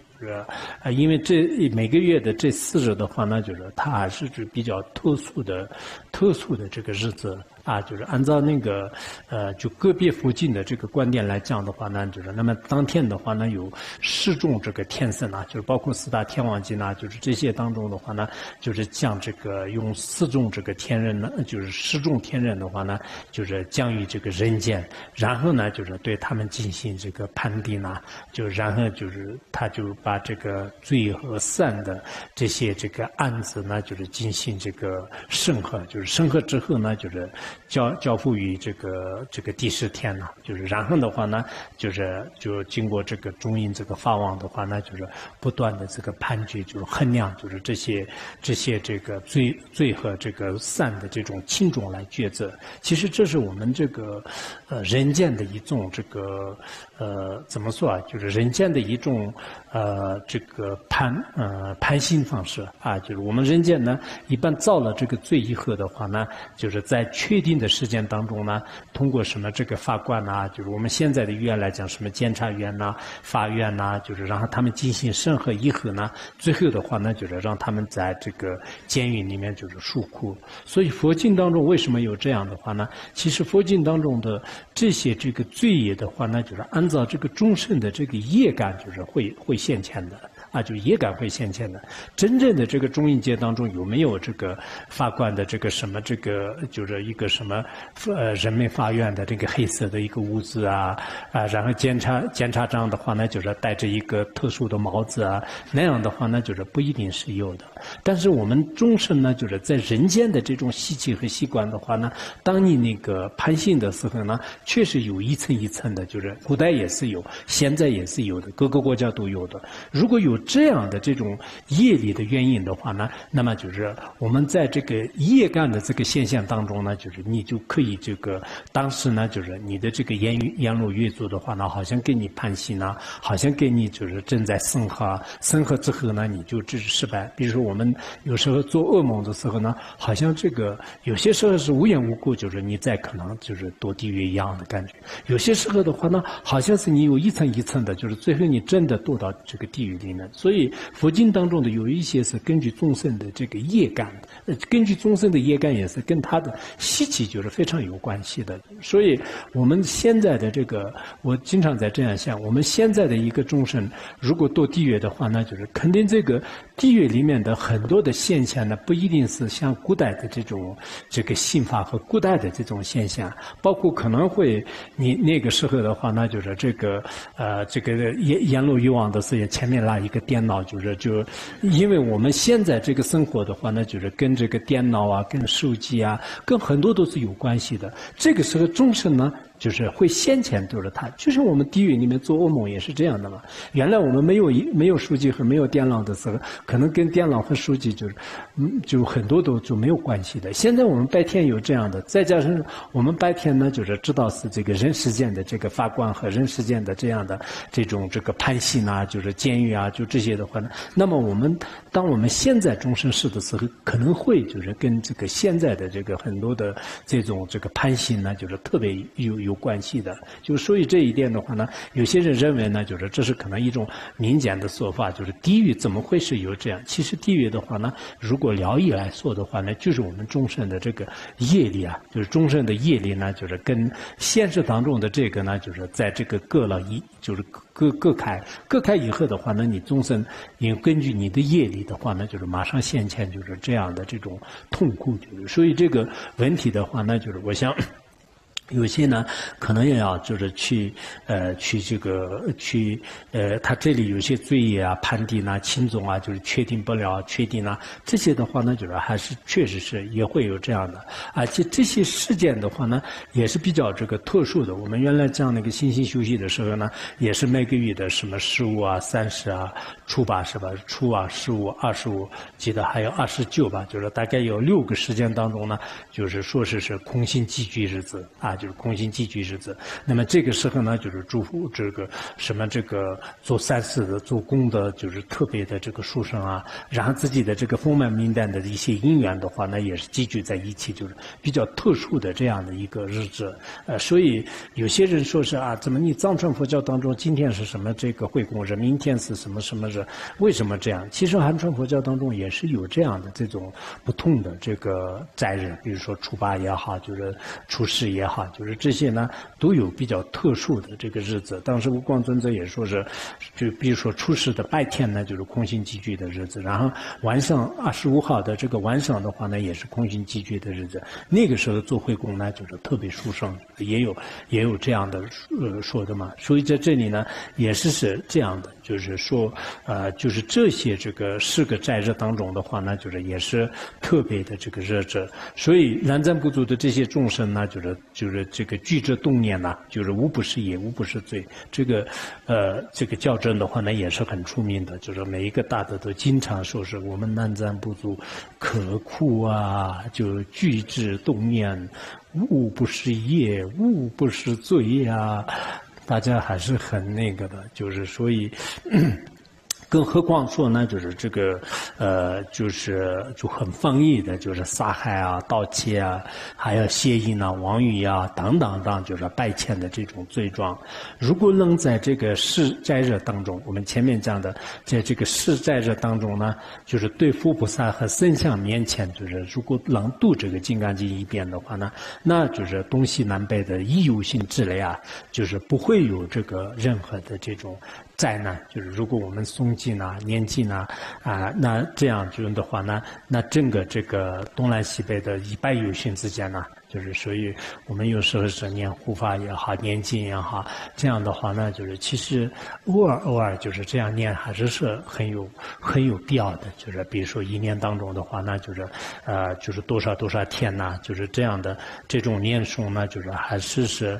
Speaker 1: 呃，因为这每个月的这四日的话呢，就是它还是指比较特殊的、特殊的这个日子。啊，就是按照那个呃，就个别附近的这个观点来讲的话呢，就是那么当天的话呢，有十种这个天神啊，就是包括四大天王经啊，就是这些当中的话呢，就是将这个用四种这个天人呢，就是十众天人的话呢，就是降于这个人间，然后呢，就是对他们进行这个判定啊，就然后就是他就。把这个罪和善的这些这个案子呢，就是进行这个审核，就是审核之后呢，就是交交付于这个这个第十天呢，就是然后的话呢，就是就经过这个中印这个法网的话呢，就是不断的这个判决，就是衡量，就是这些这些这个罪罪和这个善的这种轻重来抉择。其实这是我们这个呃人间的一种这个呃怎么说啊？就是人间的一种呃。这个判呃判刑方式啊，就是我们人间呢，一般造了这个罪以后的话呢，就是在确定的时间当中呢，通过什么这个法官呐，就是我们现在的语言来讲，什么检察院呐、法院呐，就是让他们进行审核以后呢，最后的话呢，就是让他们在这个监狱里面就是受苦。所以佛经当中为什么有这样的话呢？其实佛经当中的这些这个罪业的话呢，就是按照这个众生的这个业感，就是会会现前。的啊，就业感会现前的。真正的这个中印界当中有没有这个法官的这个什么这个就是一个什么呃人民法院的这个黑色的一个屋子啊啊，然后检察检察长的话呢，就是戴着一个特殊的帽子啊，那样的话呢，就是不一定是有的。但是我们终身呢，就是在人间的这种习气和习惯的话呢，当你那个判刑的时候呢，确实有一层一层的，就是古代也是有，现在也是有的，各个国家都有的。如果有这样的这种业力的原因的话呢，那么就是我们在这个业干的这个现象当中呢，就是你就可以这个当时呢，就是你的这个言语言路越足的话呢，好像给你判刑呢，好像给你就是正在审核，审核之后呢，你就治失败。比如说我们有时候做噩梦的时候呢，好像这个有些时候是无缘无故，就是你在可能就是堕地狱一样的感觉；有些时候的话呢，好像是你有一层一层的，就是最后你真的堕到这个地狱里面。所以佛经当中的有一些是根据众生的这个业感，呃，根据众生的业感也是跟他的习气就是非常有关系的。所以我们现在的这个，我经常在这样想：我们现在的一个众生，如果堕地狱的话，那就是肯定这个地狱里面的很多的现象呢，不一定是像古代的这种这个刑法和古代的这种现象，包括可能会你那个时候的话，那就是这个呃，这个阎阎罗欲望的事业前面拉一个电脑，就是就因为我们现在这个生活的话，呢就是跟这个电脑啊、跟手机啊、跟很多都是有关系的。这个时候众生呢。就是会先前对着他，就像我们地狱里面做噩梦也是这样的嘛。原来我们没有一没有书籍和没有电脑的时候，可能跟电脑和书籍就是，嗯，就很多都就没有关系的。现在我们白天有这样的，再加上我们白天呢，就是知道是这个人世间的这个法官和人世间的这样的这种这个判刑啊，就是监狱啊，就这些的话呢，那么我们当我们现在终身世的时候，可能会就是跟这个现在的这个很多的这种这个判刑呢，就是特别有有。有关系的，就所以这一点的话呢，有些人认为呢，就是这是可能一种民间的说法，就是地狱怎么会是有这样？其实地狱的话呢，如果疗愈来说的话呢，就是我们终身的这个业力啊，就是终身的业力呢，就是跟现实当中的这个呢，就是在这个割了一，就是割割开，割开以后的话呢，你终身你根据你的业力的话呢，就是马上现前就是这样的这种痛苦，就是所以这个问题的话呢，就是我想。有些呢，可能也要就是去呃去这个去呃，他这里有些罪业啊、判定啊、轻重啊，就是确定不了、确定啊，这些的话呢，就是还是确实是也会有这样的，而且这些事件的话呢，也是比较这个特殊的。我们原来这样的一个星星休息的时候呢，也是每个月的什么十五啊、三十啊、初八是吧？初啊、十五、二十五，记得还有二十九吧，就是大概有六个时间当中呢，就是说是是空心积聚日子啊。就是空心积聚日子，那么这个时候呢，就是祝福这个什么这个做善事的、做功德，就是特别的这个书生啊，然后自己的这个丰满名单的一些因缘的话，那也是积聚在一起，就是比较特殊的这样的一个日子。呃，所以有些人说是啊，怎么你藏传佛教当中今天是什么这个会供日，明天是什么什么日？为什么这样？其实汉传佛教当中也是有这样的这种不同的这个斋日，比如说初八也好，就是初十也好。就是这些呢，都有比较特殊的这个日子。当时悟光尊者也说是，就比如说出世的白天呢，就是空心积聚的日子；然后晚上二十五号的这个晚上的话呢，也是空心积聚的日子。那个时候做会供呢，就是特别殊胜，也有也有这样的呃说的嘛。所以在这里呢，也是是这样的。就是说，呃，就是这些这个四个斋日当中的话呢，就是也是特别的这个日子，所以南瞻部族的这些众生呢，就是就是这个具着动念呐，就是无不是也，无不是罪。这个，呃，这个教证的话呢，也是很出名的，就是每一个大德都经常说是我们南瞻部族可酷啊，就具着动念，无不是业，无不是罪呀。大家还是很那个的，就是所以。更何况说呢，就是这个，呃，就是就很放逸的，就是杀害啊、盗窃啊，还有邪淫啊、妄语啊等等等，就是拜欠的这种罪状。如果能在这个世斋日当中，我们前面讲的，在这个世斋日当中呢，就是对佛菩萨和圣像面前，就是如果能读这个《金刚经》一遍的话呢，那就是东西南北的一有性之类啊，就是不会有这个任何的这种灾难。就是如果我们诵。纪呢、年纪呢，啊，那这样就的话呢，那整个这个东南西北的一百有旬之间呢。就是所以，我们有时候是念护法也好，念经也好，这样的话呢，就是其实偶尔偶尔就是这样念，还是是很有很有必要的。就是比如说一年当中的话，那就是呃，就是多少多少天呐，就是这样的这种念诵呢，就是还是是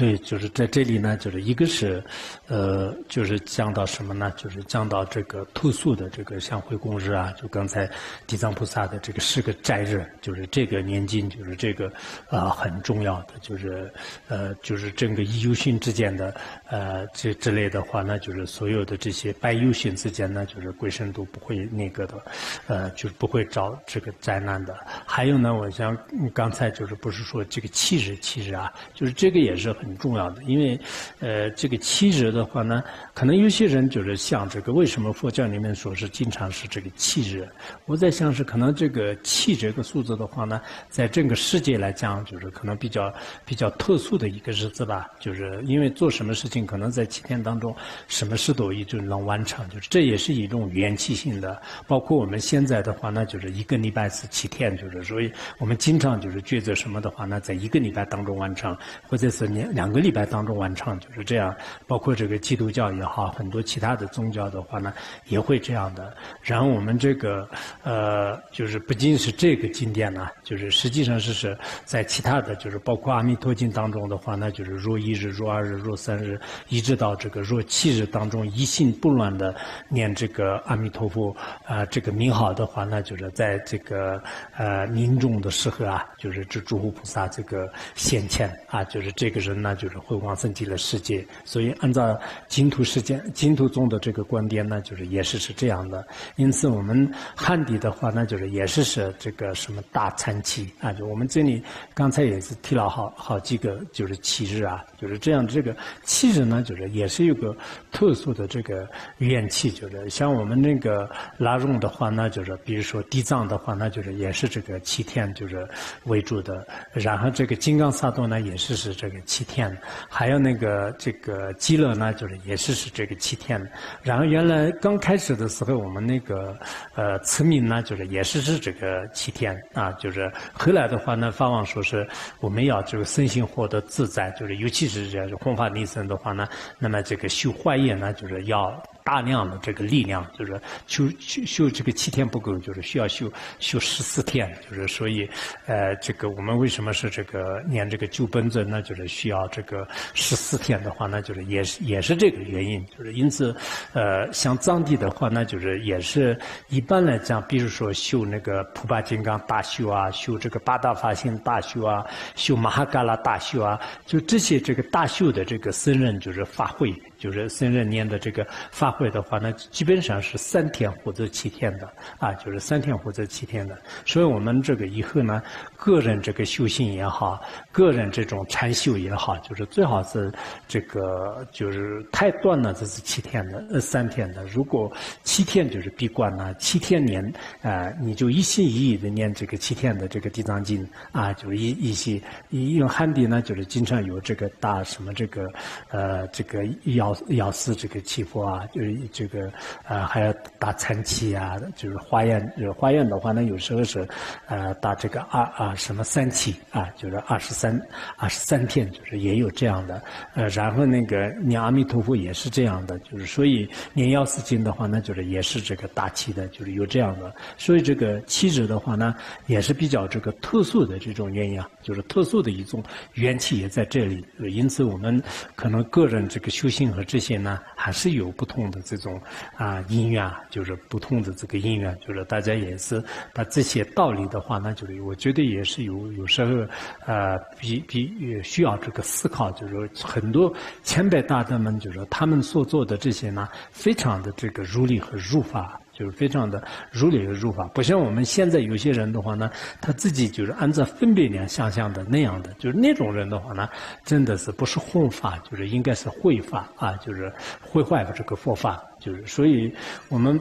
Speaker 1: 对，就是在这里呢，就是一个是，呃，就是讲到什么呢？就是讲到这个特殊的这个像回供日啊，就刚才地藏菩萨的这个是个斋日，就是这个年金，就是这个啊很重要的，就是呃，就是整个一有心之间的呃这之类的话，那就是所有的这些百有心之间呢，就是鬼神都不会那个的，呃，就是不会找这个灾难的。还有呢，我想刚才就是不是说这个七日七日啊，就是这个。也是很很重要的，因为，呃，这个七日的话呢，可能有些人就是像这个，为什么佛教里面说是经常是这个七日？我在想是可能这个七这个数字的话呢，在整个世界来讲，就是可能比较比较特殊的一个日子吧。就是因为做什么事情，可能在七天当中，什么事都一直能完成，就是这也是一种元气性的。包括我们现在的话呢，就是一个礼拜是七天，就是所以我们经常就是抉择什么的话呢，在一个礼拜当中完成，或者。是两两个礼拜当中完成，就是这样。包括这个基督教也好，很多其他的宗教的话呢，也会这样的。然后我们这个呃，就是不仅是这个经典呢，就是实际上是是在其他的就是包括阿弥陀经当中的话呢，就是若一日、若二日、若三日，一直到这个若七日当中，一心不乱的念这个阿弥陀佛啊，这个名号的话呢，就是在这个呃临终的时候啊，就是这诸佛菩萨这个显前啊，就是这个人呢那，就是会往生极乐世界。所以按照净土世界、净土宗的这个观点呢，就是也是是这样的。因此我们汉地的话呢，就是也是是这个什么大参期啊，就我们这里刚才也是提了好好几个，就是七日啊，就是这样。这个七日呢，就是也是有个特殊的这个怨气，就是像我们那个拉荣的话呢，就是比如说地藏的话呢，就是也是这个七天就是为主的。然后这个金刚萨埵呢，也是是这。这个七天，还有那个这个极乐呢，就是也是是这个七天。然后原来刚开始的时候，我们那个呃慈悯呢，就是也是是这个七天啊。就是后来的话呢，法王说是我们要这个身心获得自在，就是尤其是这弘法利生的话呢，那么这个修坏业呢，就是要。大量的这个力量，就是修修修这个七天不够，就是需要修修十四天，就是所以，呃，这个我们为什么是这个念这个九本尊呢？就是需要这个十四天的话，那就是也是也是这个原因，就是因此，呃，像藏地的话，那就是也是一般来讲，比如说修那个普巴金刚大修啊，修这个八大法性大修啊，修马哈嘎拉大修啊，就这些这个大修的这个僧人就是发挥。就是僧人念的这个法会的话呢，基本上是三天或者七天的啊，就是三天或者七天的。所以我们这个以后呢，个人这个修行也好，个人这种禅修也好，就是最好是这个就是太短了，这是七天的呃三天的。如果七天就是闭关呢，七天念啊，你就一心一意的念这个七天的这个地藏经啊，就是一一心用汉地呢，就是经常有这个大什么这个呃这个要。药师这个气魄啊，就是这个呃，还要打残气啊，就是化验，就是化验的话呢，有时候是呃打这个二啊什么三七啊，就是二十三二十三天，就是也有这样的。呃，然后那个念阿弥陀佛也是这样的，就是所以念药师经的话呢，就是也是这个大气的，就是有这样的。所以这个气质的话呢，也是比较这个特殊的这种原因啊，就是特殊的一种元气也在这里。因此我们可能个人这个修行和这些呢，还是有不同的这种啊因缘，就是不同的这个因缘，就是大家也是把这些道理的话呢，就是我觉得也是有有时候呃比比需要这个思考，就是说很多前辈大德们，就是说他们所做的这些呢，非常的这个如理和如法。就是非常的如理如法，不像我们现在有些人的话呢，他自己就是按照分别念想象的那样的，就是那种人的话呢，真的是不是弘法，就是应该是会法啊，就是会坏这个佛法，就是所以我们。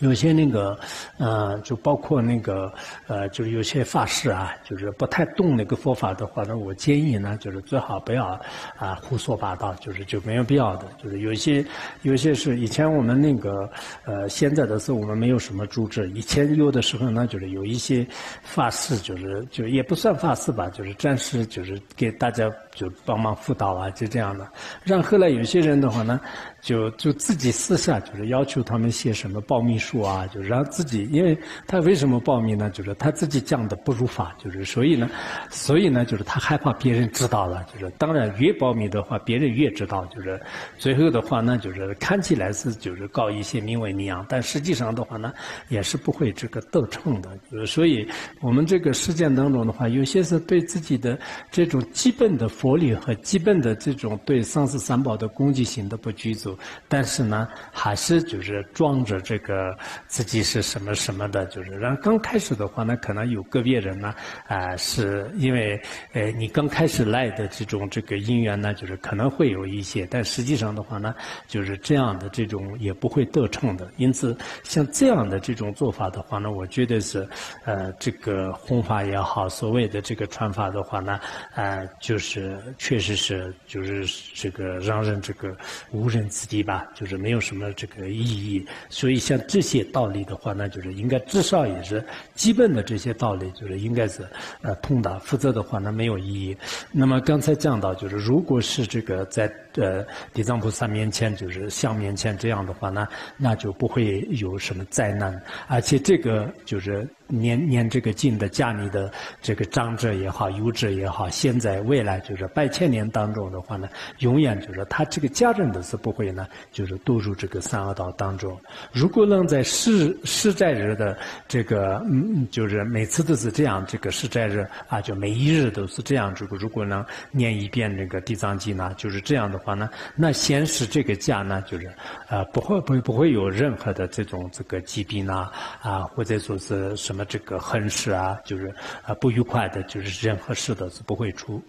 Speaker 1: 有些那个，呃，就包括那个，呃，就是有些法师啊，就是不太懂那个佛法的话呢，我建议呢，就是最好不要啊胡说八道，就是就没有必要的。就是有些有些是以前我们那个，呃，现在的是我们没有什么组织，以前有的时候呢，就是有一些法师，就是就也不算法师吧，就是暂时就是给大家就帮忙辅导啊，就这样的。让后来有些人的话呢。就就自己私下就是要求他们写什么报密书啊，就是让自己，因为他为什么报密呢？就是他自己讲的不如法，就是所以呢，所以呢，就是他害怕别人知道了，就是当然越报密的话，别人越知道，就是最后的话呢，就是看起来是就是搞一些名为名扬，但实际上的话呢，也是不会这个得逞的。所以我们这个实践当中的话，有些是对自己的这种基本的佛理和基本的这种对上师三宝的攻击性的不具足。但是呢，还是就是装着这个自己是什么什么的，就是让刚开始的话呢，可能有个别人呢，啊，是因为呃你刚开始来的这种这个因缘呢，就是可能会有一些，但实际上的话呢，就是这样的这种也不会得逞的。因此，像这样的这种做法的话呢，我觉得是呃这个弘法也好，所谓的这个传法的话呢，呃，就是确实是就是这个让人这个无人自。低吧，就是没有什么这个意义。所以像这些道理的话呢，就是应该至少也是基本的这些道理，就是应该是呃通达，否则的话呢没有意义。那么刚才讲到，就是如果是这个在。呃，地藏菩萨面前就是像面前这样的话呢，那就不会有什么灾难。而且这个就是念念这个经的家里的这个长者也好，幼者也好，现在未来就是百千年当中的话呢，永远就是他这个家人的是不会呢，就是堕入这个三恶道当中。如果能在释释斋日的这个嗯，就是每次都是这样，这个释斋日啊，就每一日都是这样。如果如果能念一遍那个地藏经呢，就是这样的。话呢，那先是这个家呢，就是啊不会不会不会有任何的这种这个疾病啊啊，或者说是什那这个横事啊，就是啊不愉快的，就是任何事都是不会出。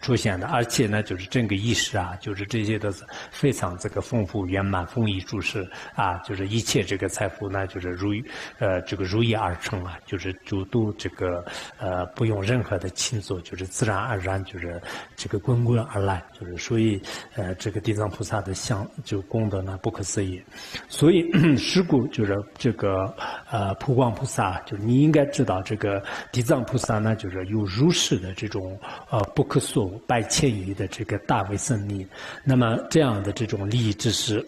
Speaker 1: 出现的，而且呢，就是整个意识啊，就是这些都是非常这个丰富圆满、丰衣足食啊，就是一切这个财富呢，就是如呃这个如意而成啊，就是就都这个呃不用任何的倾注，就是自然而然就是这个滚滚而来，就是所以呃这个地藏菩萨的相就功德呢不可思议，所以 事故就是这个呃普光菩萨，就是你应该知道这个地藏菩萨呢，就是有如是的这种呃不可。所拜千亿的这个大为胜利，那么这样的这种利益之时。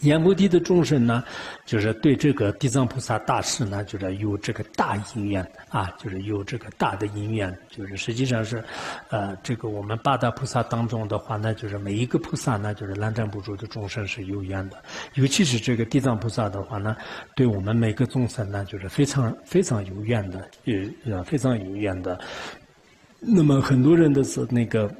Speaker 1: 阎摩地的众生呢，就是对这个地藏菩萨大士呢，就是有这个大因缘啊，就是有这个大的因缘，就是实际上是，呃，这个我们八大菩萨当中的话呢，就是每一个菩萨呢，就是南占不住的众生是有缘的，尤其是这个地藏菩萨的话呢，对我们每个众生呢，就是非常非常有缘的，呃，非常有缘的。那么很多人的是那个。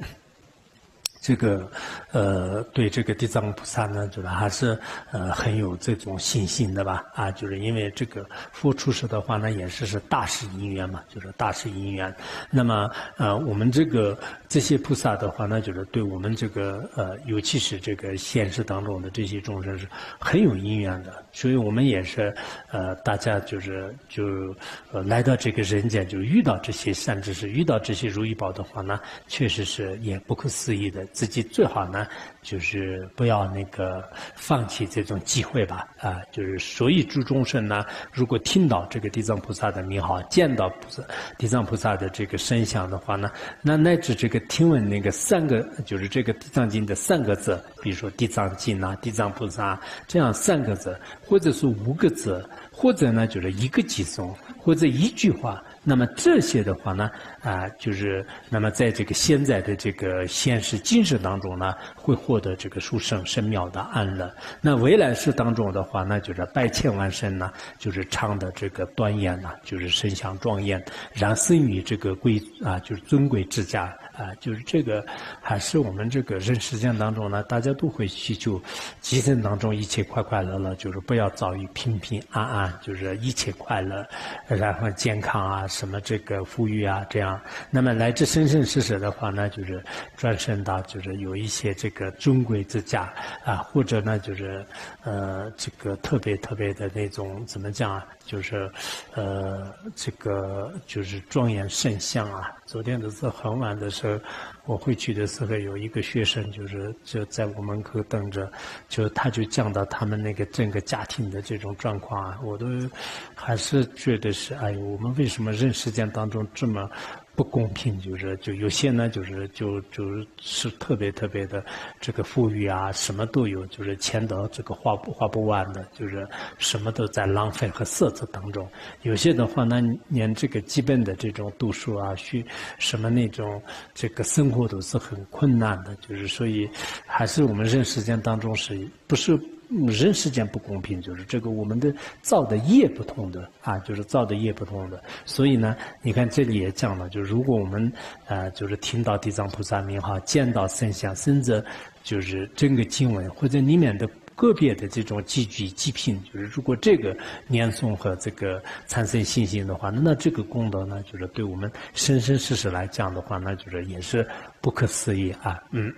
Speaker 1: 这个，呃，对这个地藏菩萨呢，就是还是呃很有这种信心的吧？啊，就是因为这个佛出世的话呢，也是是大事因缘嘛，就是大事因缘。那么，呃，我们这个这些菩萨的话呢，就是对我们这个呃，尤其是这个现实当中的这些众生是很有因缘的。所以我们也是，呃，大家就是就呃来到这个人间，就遇到这些善知识，遇到这些如意宝的话呢，确实是也不可思议的。自己最好呢，就是不要那个放弃这种机会吧，啊，就是所以诸众生呢，如果听到这个地藏菩萨的名号，见到菩萨地藏菩萨的这个声相的话呢，那乃至这个听闻那个三个，就是这个地藏经的三个字，比如说地藏经啊、地藏菩萨这样三个字，或者是五个字。或者呢就是一个偈颂，或者一句话。那么这些的话呢，啊，就是那么在这个现在的这个现实精神当中呢，会获得这个殊胜深妙的安乐。那未来世当中的话那，就是百千万圣呢，就是唱的这个端严呐，就是身相庄严，然生于这个贵啊，就是尊贵之家。啊，就是这个，还是我们这个人世间当中呢，大家都会祈求，今生当中一切快快乐乐，就是不要遭遇平平安安，就是一切快乐，然后健康啊，什么这个富裕啊，这样。那么来自生生世世的话呢，就是转生到就是有一些这个尊贵之家啊，或者呢就是呃这个特别特别的那种怎么讲啊？就是，呃，这个就是庄严圣像啊。昨天的是很晚的时候，我回去的时候，有一个学生就是就在我门口等着，就他就讲到他们那个整个家庭的这种状况啊，我都还是觉得是哎呦，我们为什么人世间当中这么。不公平，就是就有些呢，就是就就是特别特别的这个富裕啊，什么都有，就是钱到这个花不花不完的，就是什么都在浪费和色泽当中。有些的话呢，连这个基本的这种读书啊、学什么那种这个生活都是很困难的，就是所以还是我们人世间当中是不是？人世间不公平，就是这个我们的造的业不同的啊，就是造的业不同的。所以呢，你看这里也讲了，就是如果我们啊，就是听到地藏菩萨名号，见到圣像，甚至就是整个经文或者里面的个别的这种几句极品，就是如果这个念诵和这个产生信心的话，那这个功德呢，就是对我们生生世世来讲的话，那就是也是不可思议啊，嗯。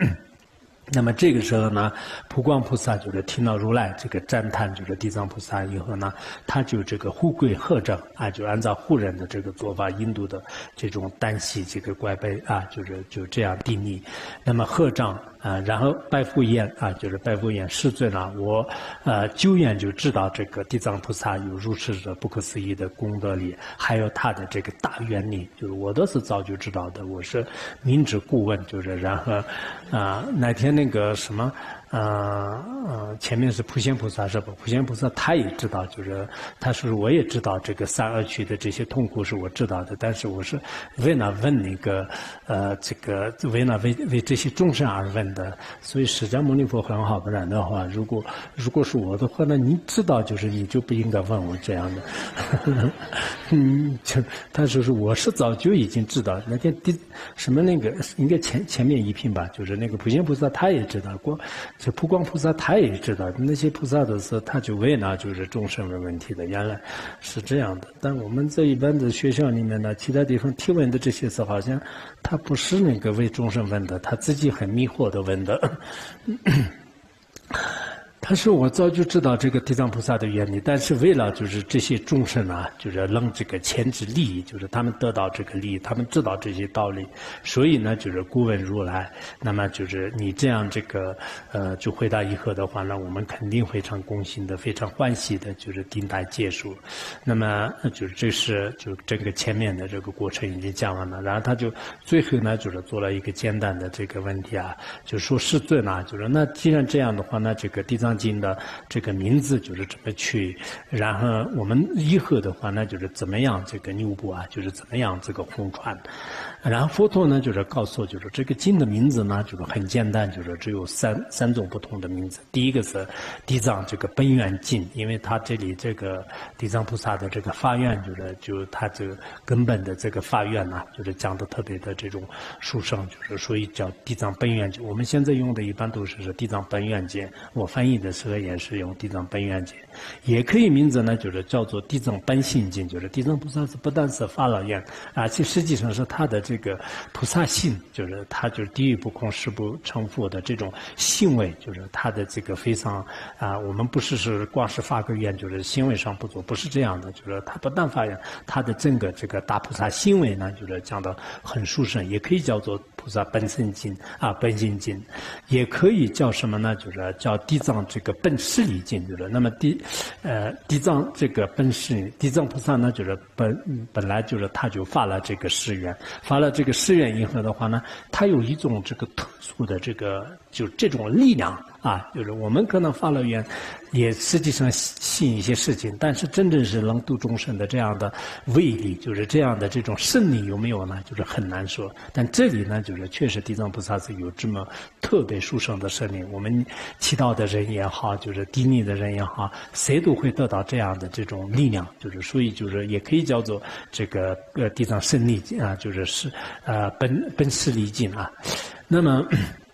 Speaker 1: 那么这个时候呢，普光菩萨就是听到如来这个赞叹，这个地藏菩萨以后呢，他就这个护跪贺正啊，就按照护人的这个做法，印度的这种单膝这个乖背啊，就是就这样定义。那么贺正啊，然后拜复言啊，就是拜复言世尊啊，我呃久远就知道这个地藏菩萨有如此的不可思议的功德力，还有他的这个大愿力，就是我都是早就知道的，我是明知故问，就是然后啊那天。那个什么。呃呃，前面是普贤菩萨是吧？普贤菩萨他也知道，就是他说我也知道这个三恶趣的这些痛苦是我知道的，但是我是为了问那个呃这个为了为为这些众生而问的，所以释迦牟尼佛很好，不然的话，如果如果是我的话，那你知道就是你就不应该问我这样的，嗯，就他说是我是早就已经知道，那天第什么那个应该前前面一品吧，就是那个普贤菩萨他也知道过。这不光菩萨他也知道，那些菩萨都是他就为那就是众生问问题的，原来是这样的。但我们在一般的学校里面呢，其他地方提问的这些事，好像他不是那个为众生问的，他自己很迷惑的问的。他说：“我早就知道这个地藏菩萨的原理，但是为了就是这些众生啊，就是让这个前置利益，就是他们得到这个利益，他们知道这些道理，所以呢，就是顾问如来。那么就是你这样这个呃，就回答以后的话呢，我们肯定非常恭喜的，非常欢喜的，就是顶戴结束。那么就是这是就这个前面的这个过程已经讲完了，然后他就最后呢，就是做了一个简单的这个问题啊，就说世尊啊，就是那既然这样的话，那这个地藏。”经的这个名字就是这么去，然后我们以后的话那，就是怎么样这个牛波啊，就是怎么样这个红船。然后佛陀呢，就是告诉，就是这个经的名字呢，就是很简单，就是只有三三种不同的名字。第一个是地藏这个本愿经，因为他这里这个地藏菩萨的这个发愿，就是就他这个根本的这个发愿呢，就是讲的特别的这种殊胜，就是所以叫地藏本愿经。我们现在用的一般都是是地藏本愿经，我翻译的时候也是用地藏本愿经，也可以名字呢，就是叫做地藏本性经，就是地藏菩萨是不但是发了愿，而且实际上是他的。这个菩萨性，就是他就是地狱不空，誓不成佛的这种行为，就是他的这个非常啊，我们不是是光是发个愿，就是行为上不足，不是这样的，就是他不但发愿，他的整个这个大菩萨行为呢，就是讲的很殊胜，也可以叫做菩萨本身经啊，本性经，也可以叫什么呢？就是叫地藏这个本誓理经，就是那么地呃地藏这个本誓，地藏菩萨呢，就是本本来就是他就发了这个誓愿发。了这个誓愿以后的话呢，他有一种这个特殊的这个就这种力量啊，就是我们可能发了愿，也实际上信一些事情，但是真正是能度众生的这样的威力，就是这样的这种胜利有没有呢？就是很难说。但这里呢，就是确实地藏菩萨是有这么特别殊胜的胜利。我们祈祷的人也好，就是低逆的人也好，谁都会得到这样的这种力量。就是所以就是也可以叫做这个呃地藏胜利啊，就是是呃本本师利尽啊。那么。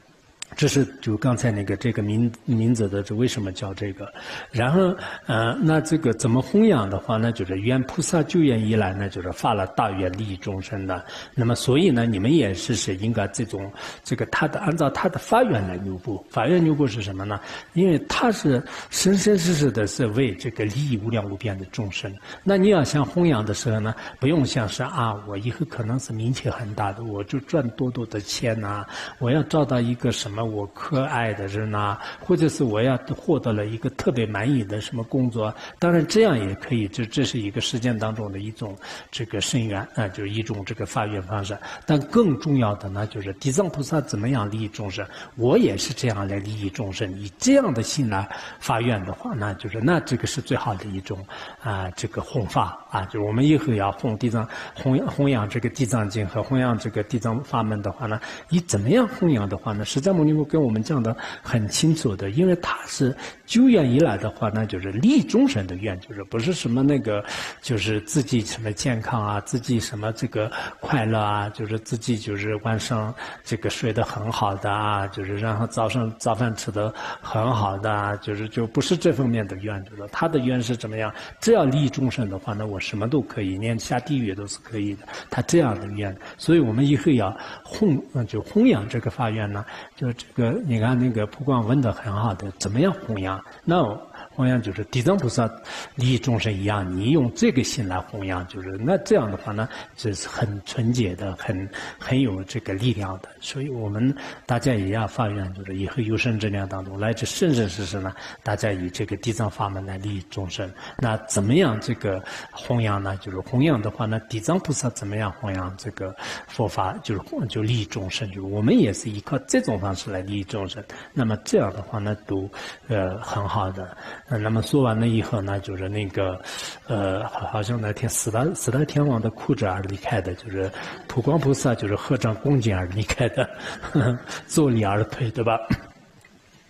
Speaker 1: 这是就刚才那个这个名名字的，这为什么叫这个？然后呃，那这个怎么弘扬的话呢？就是愿菩萨救援以来呢，就是发了大愿利益众生的。那么所以呢，你们也是是应该这种这个他的按照他的发愿来牛布。发愿牛布是什么呢？因为他是生生世世的是为这个利益无量无边的众生。那你要想弘扬的时候呢，不用想是啊，我以后可能是名气很大的，我就赚多多的钱呐，我要找到一个什么。我可爱的人呐，或者是我要获得了一个特别满意的什么工作，当然这样也可以，这这是一个实践当中的一种这个深愿啊，就是一种这个发愿方式。但更重要的呢，就是地藏菩萨怎么样利益众生，我也是这样来利益众生。以这样的心来发愿的话，那就是那这个是最好的一种啊，这个弘法啊，就是我们以后要弘地藏弘扬弘扬这个地藏经和弘扬这个地藏法门的话呢，你怎么样弘扬的话呢？释迦牟尼。能够跟我们讲的很清楚的，因为他是久远以来的话，那就是利众生的愿，就是不是什么那个，就是自己什么健康啊，自己什么这个快乐啊，就是自己就是晚上这个睡得很好的啊，就是然后早上早饭吃得很好的啊，就是就不是这方面的愿，就是他的愿是怎么样？只要利众生的话，那我什么都可以，连下地狱都是可以的。他这样的愿，所以我们以后要弘，就弘扬这个法愿呢，就是这。个，你看那个不管问的很好的，怎么样弘扬？那。弘扬就是地藏菩萨利益众生一样，你用这个心来弘扬，就是那这样的话呢，这是很纯洁的，很很有这个力量的。所以我们大家也要发愿，就是以后有生之年当中，来这生生世世呢，大家以这个地藏法门来利益众生。那怎么样这个弘扬呢？就是弘扬的话呢，地藏菩萨怎么样弘扬这个佛法？就是就利益众生，就是我们也是依靠这种方式来利益众生。那么这样的话呢，都呃很好的。那么说完了以后呢，就是那个，呃，好像那天四大四大天王的哭着而离开的，就是普光菩萨就是合掌恭敬而离开的，坐立而退，对吧？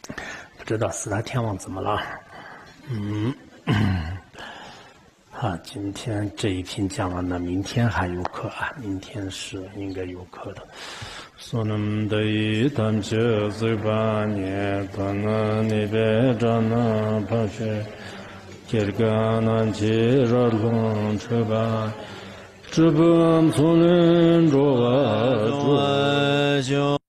Speaker 1: 不知道四大天王怎么了？嗯，啊，今天这一篇讲完了，明天还有课啊，明天是应该有课的。sunam dayi tamche zikpa nye tanga nipe jana pache kirka nanchi rarlong chupa chupam sunin roga chupa